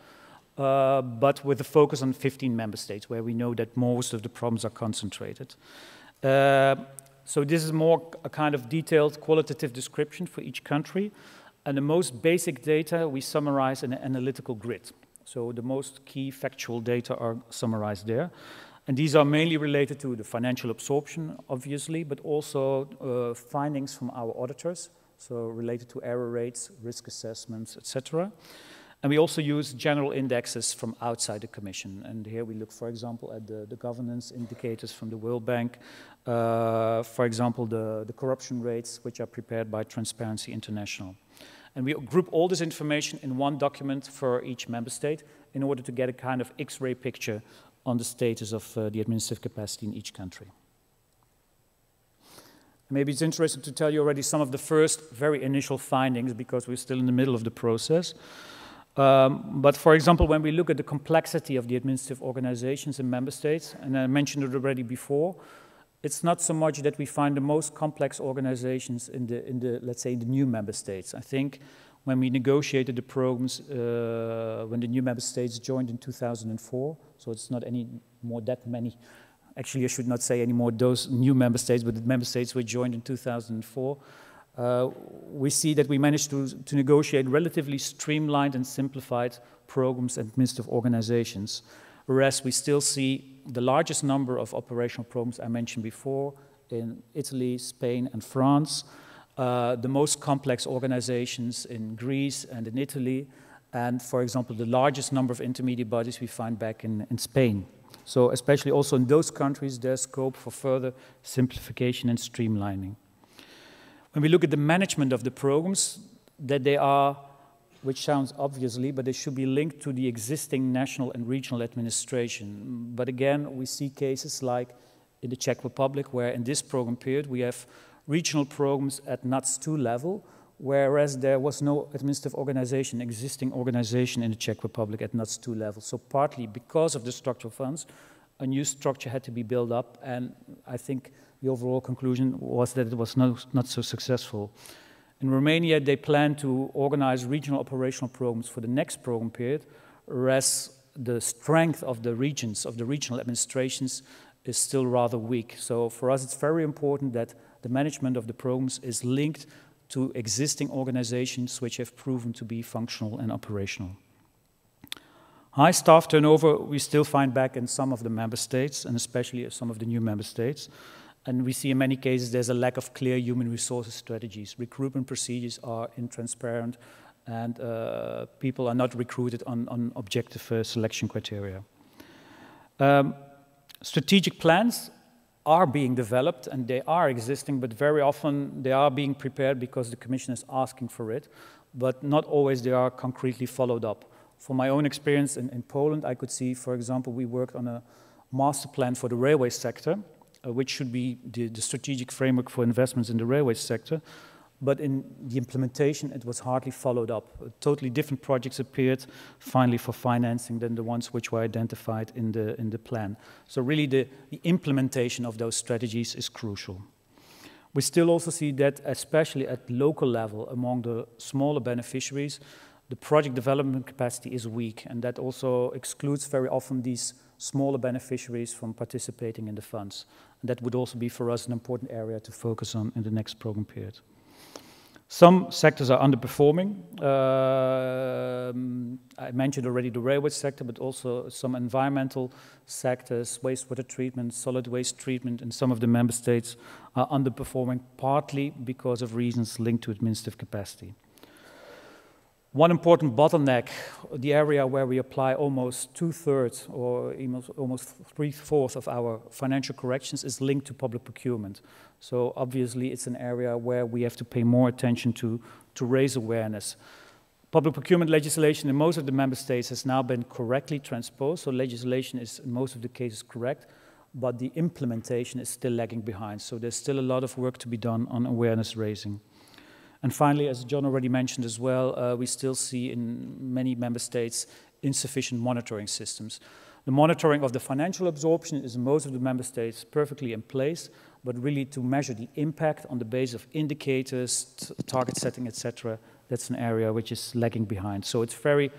uh, but with a focus on 15 member states where we know that most of the problems are concentrated. Uh, so this is more a kind of detailed qualitative description for each country. And the most basic data we summarize in an analytical grid. So the most key factual data are summarized there. And these are mainly related to the financial absorption, obviously, but also uh, findings from our auditors, so related to error rates, risk assessments, etc. And we also use general indexes from outside the Commission. And here we look, for example, at the, the governance indicators from the World Bank, uh, for example, the, the corruption rates, which are prepared by Transparency International. And we group all this information in one document for each member state in order to get a kind of X-ray picture on the status of uh, the administrative capacity in each country. Maybe it's interesting to tell you already some of the first very initial findings because we're still in the middle of the process. Um, but for example, when we look at the complexity of the administrative organizations in member states, and I mentioned it already before, it's not so much that we find the most complex organizations in the, in the let's say, in the new member states. I think when we negotiated the programs uh, when the new member states joined in 2004, so it's not any more that many. Actually, I should not say any more those new member states, but the member states were joined in 2004. Uh, we see that we managed to, to negotiate relatively streamlined and simplified programs and administrative organizations, whereas we still see the largest number of operational programs I mentioned before in Italy, Spain, and France, uh, the most complex organizations in Greece and in Italy, and for example, the largest number of intermediate bodies we find back in, in Spain. So especially also in those countries, there's scope for further simplification and streamlining. When we look at the management of the programs, that they are which sounds obviously, but they should be linked to the existing national and regional administration. But again, we see cases like in the Czech Republic, where in this program period we have regional programs at NUTS 2 level, whereas there was no administrative organization, existing organization in the Czech Republic at NUTS 2 level. So partly because of the structural funds, a new structure had to be built up, and I think the overall conclusion was that it was no, not so successful. In Romania, they plan to organize regional operational programs for the next program period, whereas the strength of the regions, of the regional administrations, is still rather weak. So for us, it's very important that the management of the programs is linked to existing organizations which have proven to be functional and operational. High staff turnover we still find back in some of the member states, and especially some of the new member states. And we see in many cases there's a lack of clear human resources strategies. Recruitment procedures are intransparent and uh, people are not recruited on, on objective uh, selection criteria. Um, strategic plans are being developed and they are existing, but very often they are being prepared because the Commission is asking for it, but not always they are concretely followed up. From my own experience in, in Poland, I could see, for example, we worked on a master plan for the railway sector, uh, which should be the, the, strategic framework for investments in the railway sector. But in the implementation, it was hardly followed up. Totally different projects appeared finally for financing than the ones which were identified in the, in the plan. So really the, the implementation of those strategies is crucial. We still also see that, especially at local level, among the smaller beneficiaries, the project development capacity is weak, and that also excludes very often these smaller beneficiaries from participating in the funds. And that would also be for us an important area to focus on in the next program period. Some sectors are underperforming. Uh, I mentioned already the railway sector, but also some environmental sectors, wastewater treatment, solid waste treatment in some of the member states are underperforming, partly because of reasons linked to administrative capacity. One important bottleneck, the area where we apply almost two-thirds or almost three-fourths of our financial corrections is linked to public procurement. So obviously it's an area where we have to pay more attention to, to raise awareness. Public procurement legislation in most of the member states has now been correctly transposed, so legislation is in most of the cases correct, but the implementation is still lagging behind. So there's still a lot of work to be done on awareness raising. And finally, as John already mentioned as well, uh, we still see in many member states insufficient monitoring systems. The monitoring of the financial absorption is in most of the member states perfectly in place, but really to measure the impact on the base of indicators, target setting, etc., that's an area which is lagging behind. So it's very,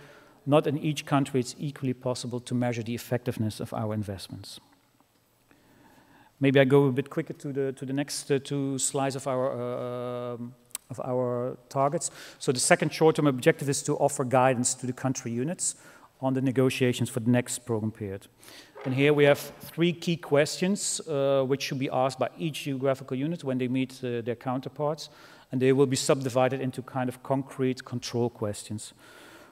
not in each country, it's equally possible to measure the effectiveness of our investments. Maybe I go a bit quicker to the, to the next uh, two slides of our, uh, um, of our targets. So the second short-term objective is to offer guidance to the country units on the negotiations for the next program period. And here we have three key questions uh, which should be asked by each geographical unit when they meet uh, their counterparts. And they will be subdivided into kind of concrete control questions.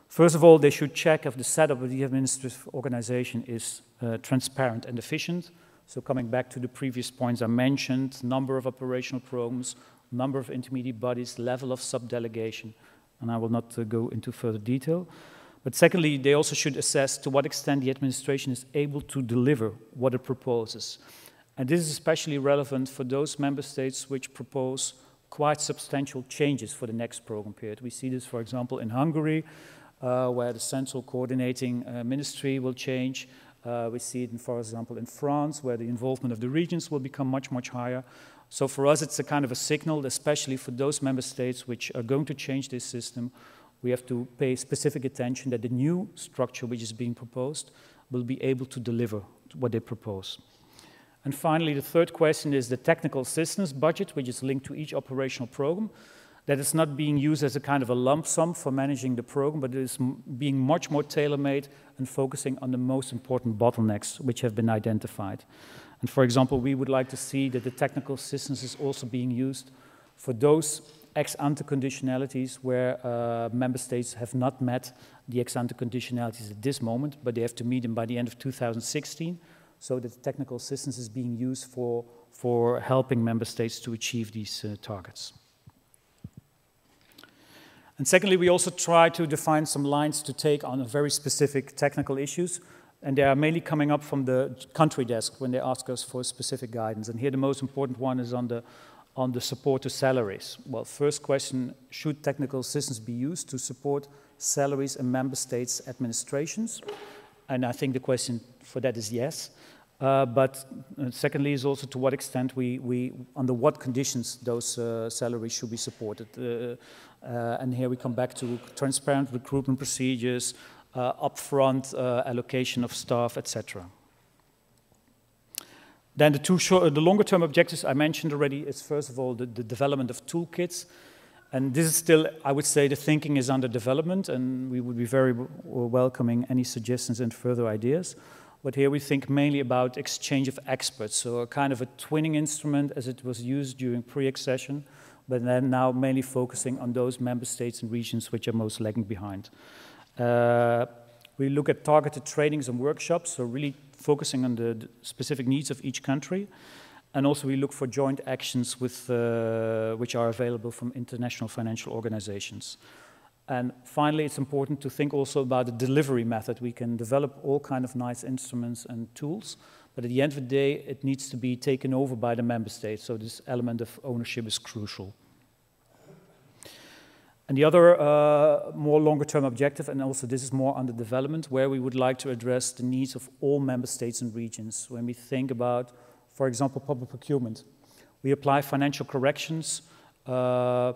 First of all, they should check if the setup of the administrative organization is uh, transparent and efficient. So coming back to the previous points I mentioned, number of operational programs, number of intermediate bodies, level of subdelegation, and I will not uh, go into further detail. But secondly, they also should assess to what extent the administration is able to deliver what it proposes. And this is especially relevant for those member states which propose quite substantial changes for the next program period. We see this, for example, in Hungary, uh, where the central coordinating uh, ministry will change, uh, we see it, in, for example, in France, where the involvement of the regions will become much, much higher. So for us, it's a kind of a signal, especially for those member states which are going to change this system. We have to pay specific attention that the new structure which is being proposed will be able to deliver what they propose. And finally, the third question is the technical assistance budget, which is linked to each operational program that is not being used as a kind of a lump sum for managing the program, but it is being much more tailor-made and focusing on the most important bottlenecks which have been identified. And for example, we would like to see that the technical assistance is also being used for those ex-ante conditionalities where uh, member states have not met the ex-ante conditionalities at this moment, but they have to meet them by the end of 2016, so that the technical assistance is being used for, for helping member states to achieve these uh, targets. And secondly, we also try to define some lines to take on very specific technical issues. And they are mainly coming up from the country desk when they ask us for specific guidance. And here the most important one is on the, on the support to salaries. Well, first question, should technical assistance be used to support salaries in member states' administrations? And I think the question for that is yes. Uh, but uh, secondly is also to what extent we, we under what conditions those uh, salaries should be supported. Uh, uh, and here we come back to transparent recruitment procedures, Uh, upfront uh, allocation of staff, etc. Then the two short, the longer term objectives I mentioned already is first of all the, the development of toolkits. And this is still, I would say, the thinking is under development, and we would be very welcoming any suggestions and further ideas. But here we think mainly about exchange of experts, so a kind of a twinning instrument as it was used during pre-accession, but then now mainly focusing on those member states and regions which are most lagging behind. Uh, we look at targeted trainings and workshops, so really focusing on the specific needs of each country. And also we look for joint actions with, uh, which are available from international financial organizations. And finally, it's important to think also about the delivery method. We can develop all kind of nice instruments and tools, but at the end of the day, it needs to be taken over by the member states. So this element of ownership is crucial. And the other uh, more longer term objective, and also this is more under development, where we would like to address the needs of all member states and regions. When we think about, for example, public procurement, we apply financial corrections uh,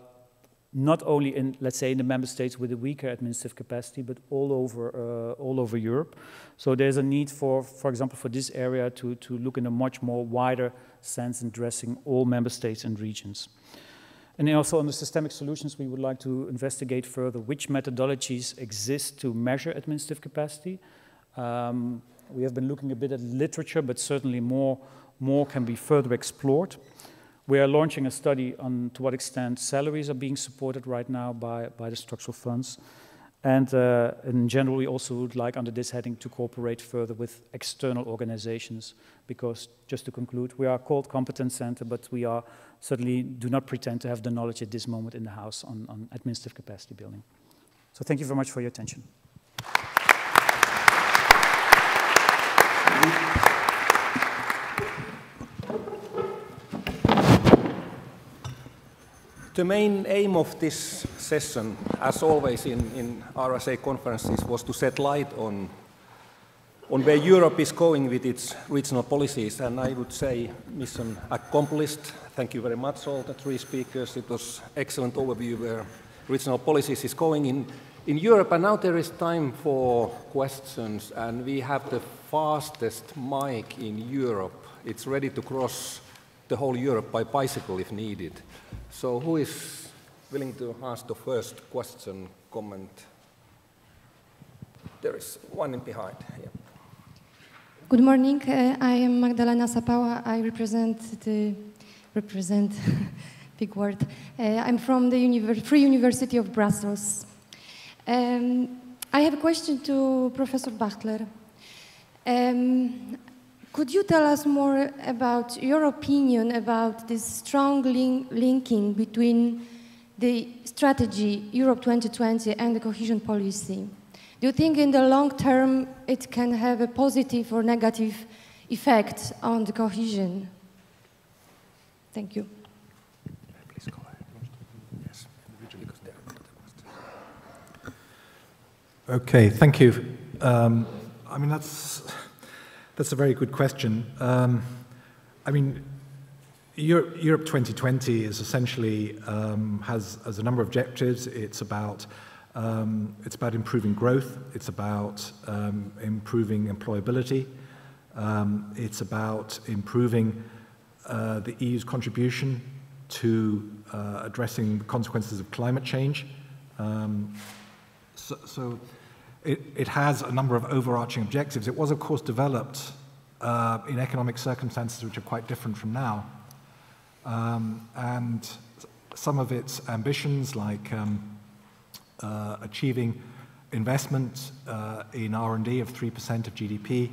not only in, let's say, in the member states with a weaker administrative capacity, but all over, uh, all over Europe. So there's a need for, for example, for this area to, to look in a much more wider sense in addressing all member states and regions. And also on the systemic solutions, we would like to investigate further which methodologies exist to measure administrative capacity. Um, we have been looking a bit at literature, but certainly more, more can be further explored. We are launching a study on to what extent salaries are being supported right now by, by the structural funds. And uh, in general, we also would like under this heading to cooperate further with external organizations because, just to conclude, we are called Competence Center, but we are certainly do not pretend to have the knowledge at this moment in the House on, on administrative capacity building. So thank you very much for your attention. The main aim of this session, as always in, in RSA conferences, was to set light on on where Europe is going with its regional policies. And I would say mission accomplished. Thank you very much, all the three speakers. It was excellent overview where regional policies is going in, in Europe. And now there is time for questions. And we have the fastest mic in Europe. It's ready to cross the whole Europe by bicycle if needed. So who is willing to ask the first question, comment? There is one in behind. Yeah. Good morning. Uh, I am Magdalena Sapała. I represent the represent big word. Uh, I'm from the Free University of Brussels. Um, I have a question to Professor Bachtler. Um, could you tell us more about your opinion about this strong link linking between the strategy Europe 2020 and the cohesion policy? Do you think in the long term it can have a positive or negative effect on the cohesion? Thank you. Okay, thank you. Um, I mean, that's that's a very good question. Um, I mean, Europe, Europe 2020 is essentially um, has, has a number of objectives. It's about um, it's about improving growth. It's about um, improving employability. Um, it's about improving uh, the EU's contribution to uh, addressing the consequences of climate change. Um, so, so it, it has a number of overarching objectives. It was, of course, developed uh, in economic circumstances which are quite different from now. Um, and some of its ambitions, like um, achieving investment uh, in R&D of 3% of GDP,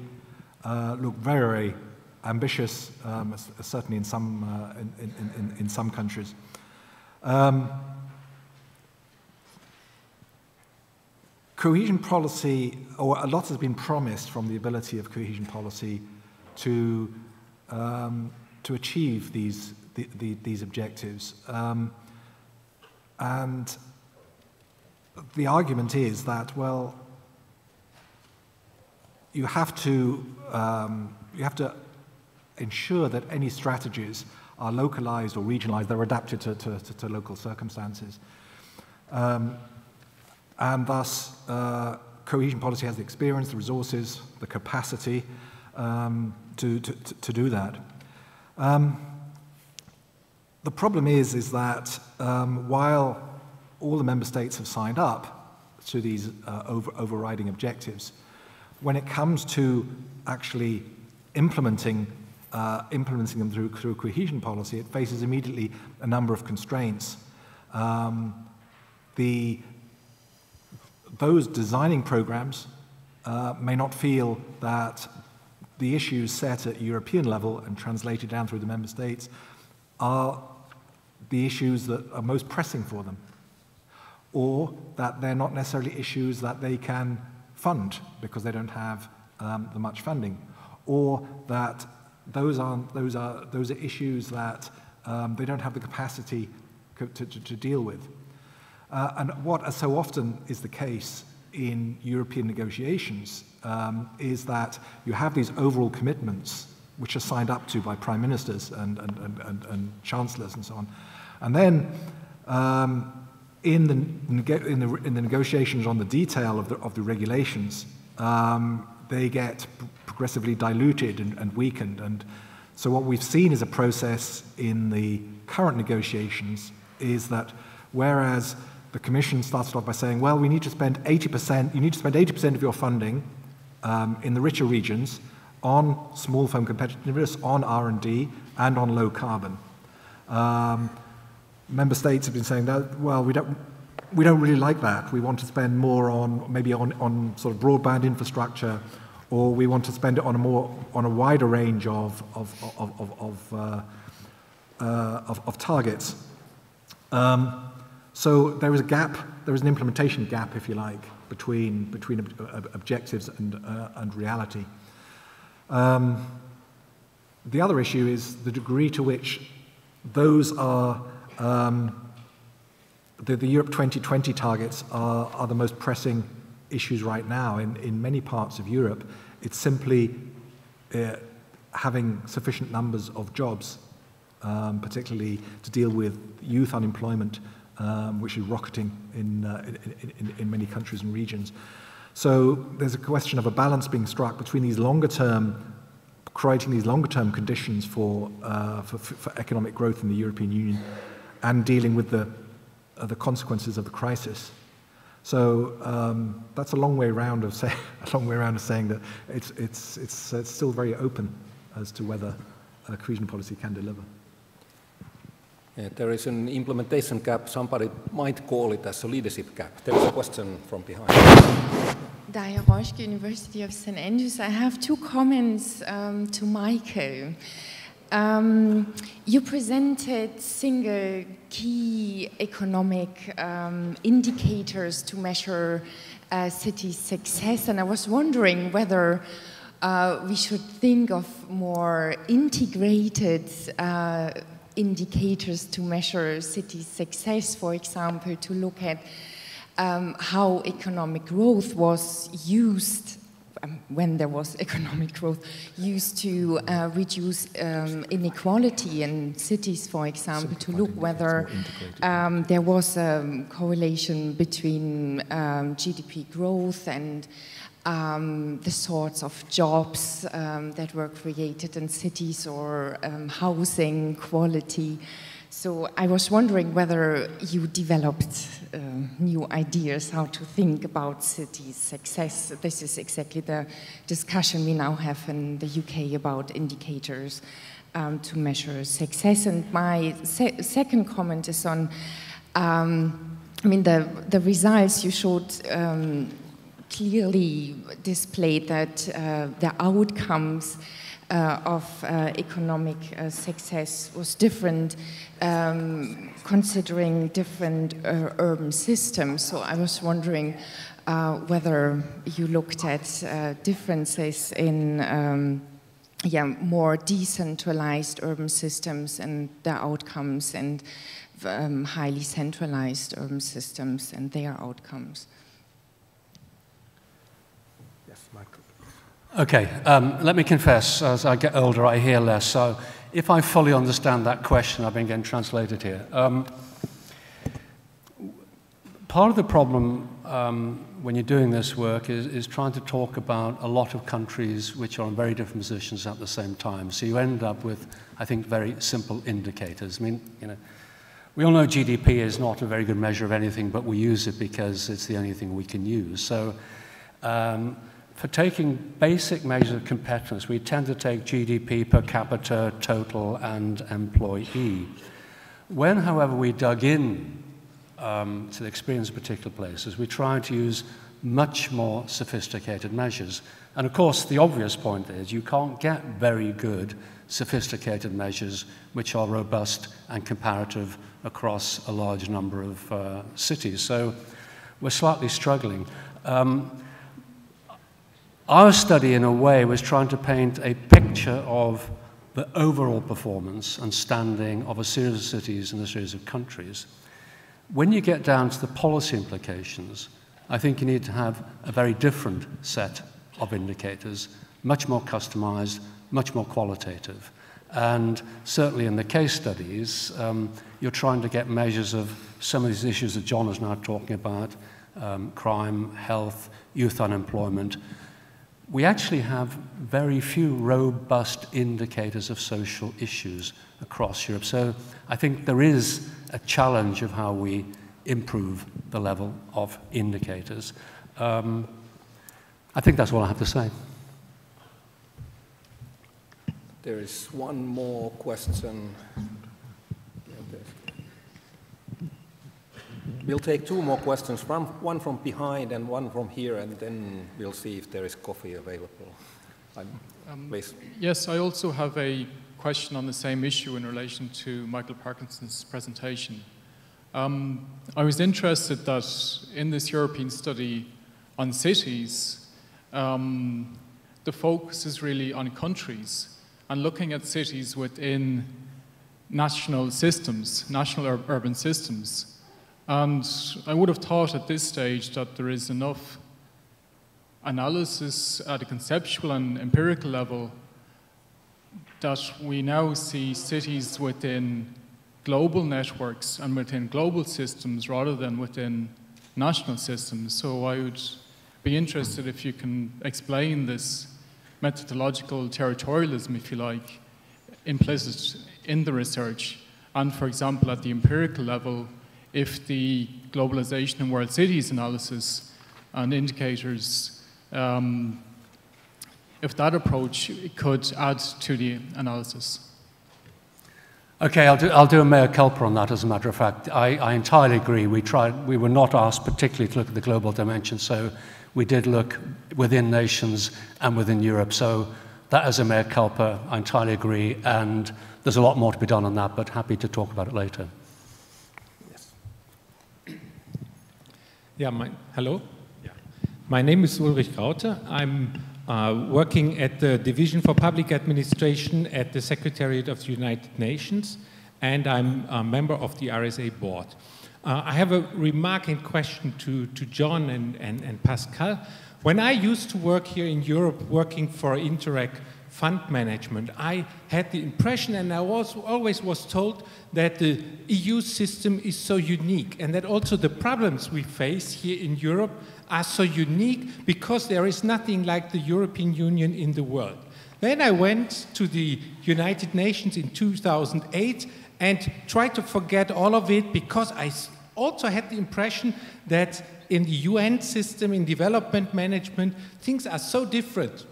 uh, look very, very ambitious, um, certainly in some, uh, in, in, in, in, some countries. Um, cohesion policy, or a lot has been promised from the ability of cohesion policy to, um, to achieve these, the, the, these objectives. Um, and the argument is that, well, you have to, um, you have to ensure that any strategies are localized or regionalized, they're adapted to, to, to, to local circumstances. Um, and thus, uh, cohesion policy has the experience, the resources, the capacity um, to, to, to, do that. Um, the problem is, is that um, while all the member states have signed up to these uh, over, overriding objectives, when it comes to actually implementing, uh, implementing them through, through cohesion policy, it faces immediately a number of constraints. Um, the those designing programs uh, may not feel that the issues set at European level and translated down through the member states are the issues that are most pressing for them, or that they're not necessarily issues that they can fund because they don't have um, the much funding, or that those aren't, those are, those are issues that um, they don't have the capacity to, to, to deal with. Uh, and what so often is the case in European negotiations um, is that you have these overall commitments which are signed up to by prime ministers and, and, and, and, and chancellors and so on. And then um, in, the, in, the, in the negotiations on the detail of the, of the regulations, um, they get progressively diluted and, and weakened. And so what we've seen is a process in the current negotiations is that whereas the Commission started off by saying, well, we need to spend 80%, you need to spend 80% of your funding um, in the richer regions on small firm competitiveness, on R&D, and on low carbon. Um, member states have been saying that, well, we don't, we don't really like that. We want to spend more on, maybe on, on sort of broadband infrastructure, or we want to spend it on a more, on a wider range of, of, of, of, of, uh, uh, of, of targets. Um, so there is a gap, there is an implementation gap, if you like, between, between ob objectives and, uh, and reality. Um, the other issue is the degree to which those are um, the, the Europe 2020 targets are, are the most pressing issues right now in, in many parts of Europe. It's simply uh, having sufficient numbers of jobs, um, particularly to deal with youth unemployment, um, which is rocketing in, uh, in, in, in many countries and regions. So there's a question of a balance being struck between these longer term, creating these longer term conditions for, uh, for, for economic growth in the European Union and dealing with the, uh, the consequences of the crisis. So um, that's a long way around of say, a long way around of saying that it's, it's, it's, it's still very open as to whether a cohesion policy can deliver. Yeah, there is an implementation gap. Somebody might call it as a leadership gap. There is a question from behind. Daya Roschke, University of St. Andrews. I have two comments um, to Michael. Um, you presented single key economic um, indicators to measure uh, city success, and I was wondering whether uh, we should think of more integrated uh, indicators to measure city success, for example, to look at um, how economic growth was used um, when there was economic growth, used to uh, reduce um, inequality in cities, for example, to look whether um, there was a correlation between um, GDP growth and um, the sorts of jobs um, that were created in cities or housing quality. So I was wondering whether you developed uh, new ideas how to think about cities' success. This is exactly the discussion we now have in the UK about indicators um, to measure success. And my se second comment is on, um, I mean, the, the results you showed um, clearly displayed that uh, the outcomes uh, of uh, economic uh, success was different um, considering different uh, urban systems. So I was wondering uh, whether you looked at uh, differences in um, yeah, more decentralized urban systems and their outcomes and um, highly centralized urban systems and their outcomes. Yes, Michael. Okay, um, let me confess, as I get older, I hear less. So if I fully understand that question, I've been getting translated here. Um, part of the problem um, when you're doing this work is, is trying to talk about a lot of countries which are in very different positions at the same time. So you end up with, I think, very simple indicators. I mean, you know, we all know GDP is not a very good measure of anything, but we use it because it's the only thing we can use. So um, for taking basic measures of competitiveness, we tend to take GDP per capita, total, and employee. When, however, we dug in um, to the experience of particular places, we tried to use much more sophisticated measures. And of course, the obvious point is you can't get very good sophisticated measures which are robust and comparative across a large number of uh, cities. So we're slightly struggling. Um, our study, in a way, was trying to paint a picture of the overall performance and standing of a series of cities and a series of countries. When you get down to the policy implications, I think you need to have a very different set of indicators, much more customized, much more qualitative. And certainly in the case studies, um, you're trying to get measures of some of these issues that John is now talking about um, crime, health, youth unemployment we actually have very few robust indicators of social issues across Europe. So I think there is a challenge of how we improve the level of indicators. Um, I think that's all I have to say. There is one more question. We'll take two more questions, from, one from behind and one from here, and then we'll see if there is coffee available. Um, please. Yes, I also have a question on the same issue in relation to Michael Parkinson's presentation. Um, I was interested that in this European study on cities, um, the focus is really on countries and looking at cities within national systems, national ur urban systems. And I would have thought at this stage that there is enough analysis at a conceptual and empirical level that we now see cities within global networks and within global systems rather than within national systems. So I would be interested if you can explain this methodological territorialism, if you like, implicit in the research. And for example, at the empirical level, if the globalization and world cities analysis and indicators, um, if that approach could add to the analysis. Okay, I'll do, I'll do a mayor culpa on that, as a matter of fact. I, I entirely agree. We, tried, we were not asked particularly to look at the global dimension, so we did look within nations and within Europe. So that is a mayor culpa. I entirely agree. And there's a lot more to be done on that, but happy to talk about it later. Yeah, my, hello? Yeah. My name is Ulrich Graute. I'm uh, working at the Division for Public Administration at the Secretariat of the United Nations, and I'm a member of the RSA board. Uh, I have a remark and question to, to John and, and, and Pascal. When I used to work here in Europe, working for Interreg fund management, I had the impression, and I was, always was told, that the EU system is so unique, and that also the problems we face here in Europe are so unique because there is nothing like the European Union in the world. Then I went to the United Nations in 2008 and tried to forget all of it because I also had the impression that in the UN system, in development management, things are so different.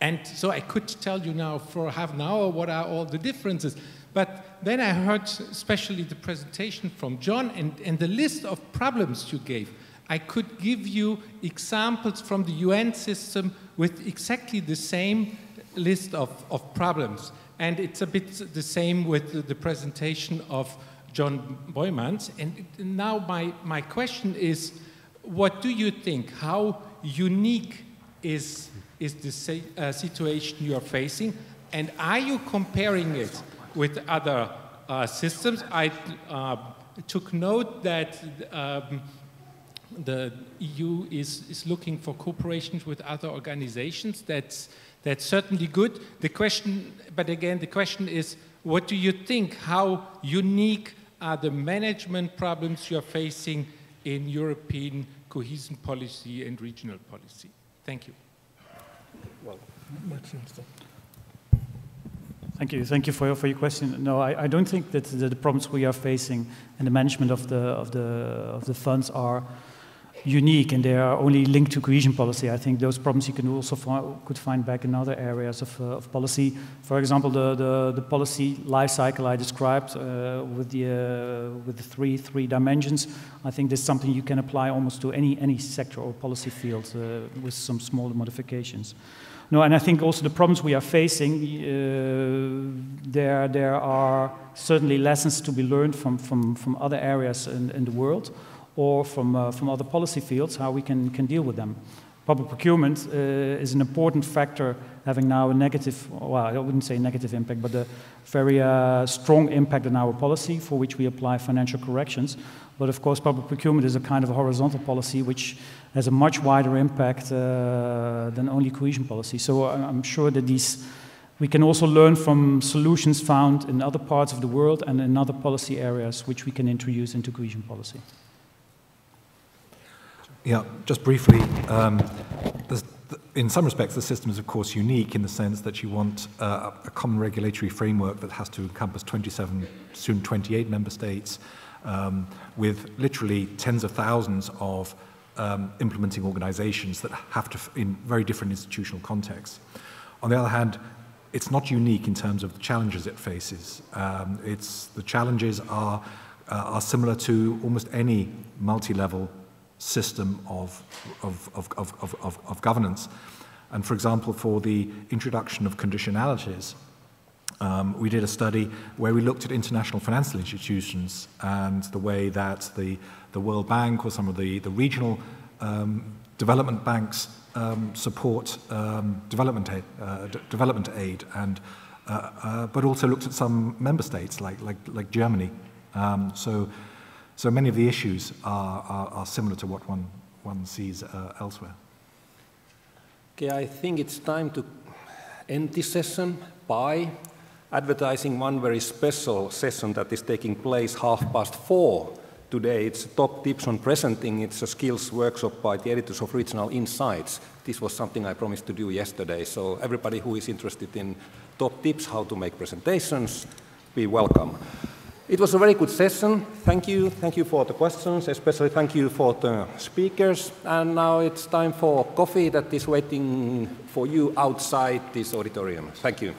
And so I could tell you now for half an hour what are all the differences. But then I heard especially the presentation from John and, and the list of problems you gave. I could give you examples from the UN system with exactly the same list of, of problems. And it's a bit the same with the presentation of John Boijmans. And now my, my question is, what do you think? How unique is, is the uh, situation you are facing? And are you comparing it with other uh, systems? I uh, took note that um, the EU is, is looking for cooperation with other organizations. That's, that's certainly good. The question, but again, the question is, what do you think? How unique are the management problems you're facing in European cohesion policy and regional policy? Thank you. Well, Thank you. Thank you for your, for your question. No, I, I don't think that the, the problems we are facing and the management of the, of the, of the funds are unique and they are only linked to cohesion policy. I think those problems you can also find, could find back in other areas of, uh, of policy. For example, the, the, the, policy life cycle I described uh, with, the, uh, with the three, three dimensions, I think this is something you can apply almost to any, any sector or policy field uh, with some small modifications. No, and I think also the problems we are facing, uh, there, there are certainly lessons to be learned from, from, from other areas in, in the world or from, uh, from other policy fields, how we can, can deal with them. Public procurement uh, is an important factor having now a negative, well, I wouldn't say negative impact, but a very uh, strong impact on our policy for which we apply financial corrections. But of course, public procurement is a kind of a horizontal policy which has a much wider impact uh, than only cohesion policy. So I'm sure that these, we can also learn from solutions found in other parts of the world and in other policy areas which we can introduce into cohesion policy. Yeah, just briefly, um, in some respects, the system is, of course, unique in the sense that you want uh, a common regulatory framework that has to encompass 27, soon 28 member states, um, with literally tens of thousands of um, implementing organizations that have to, in very different institutional contexts. On the other hand, it's not unique in terms of the challenges it faces. Um, it's, the challenges are, uh, are similar to almost any multi-level system of, of, of, of, of, of governance. And for example, for the introduction of conditionalities, um, we did a study where we looked at international financial institutions and the way that the, the World Bank or some of the, the regional um, development banks um, support um, development, aid, uh, development aid, and, uh, uh, but also looked at some member states like, like, like Germany. Um, so So many of the issues are, are, are similar to what one, one sees uh, elsewhere. Okay, I think it's time to end this session by advertising one very special session that is taking place half past four today. It's top tips on presenting. It's a skills workshop by the editors of Regional Insights. This was something I promised to do yesterday. So everybody who is interested in top tips how to make presentations, be welcome. It was a very good session. Thank you. Thank you for the questions, especially thank you for the speakers. And now it's time for coffee that is waiting for you outside this auditorium. Thank you.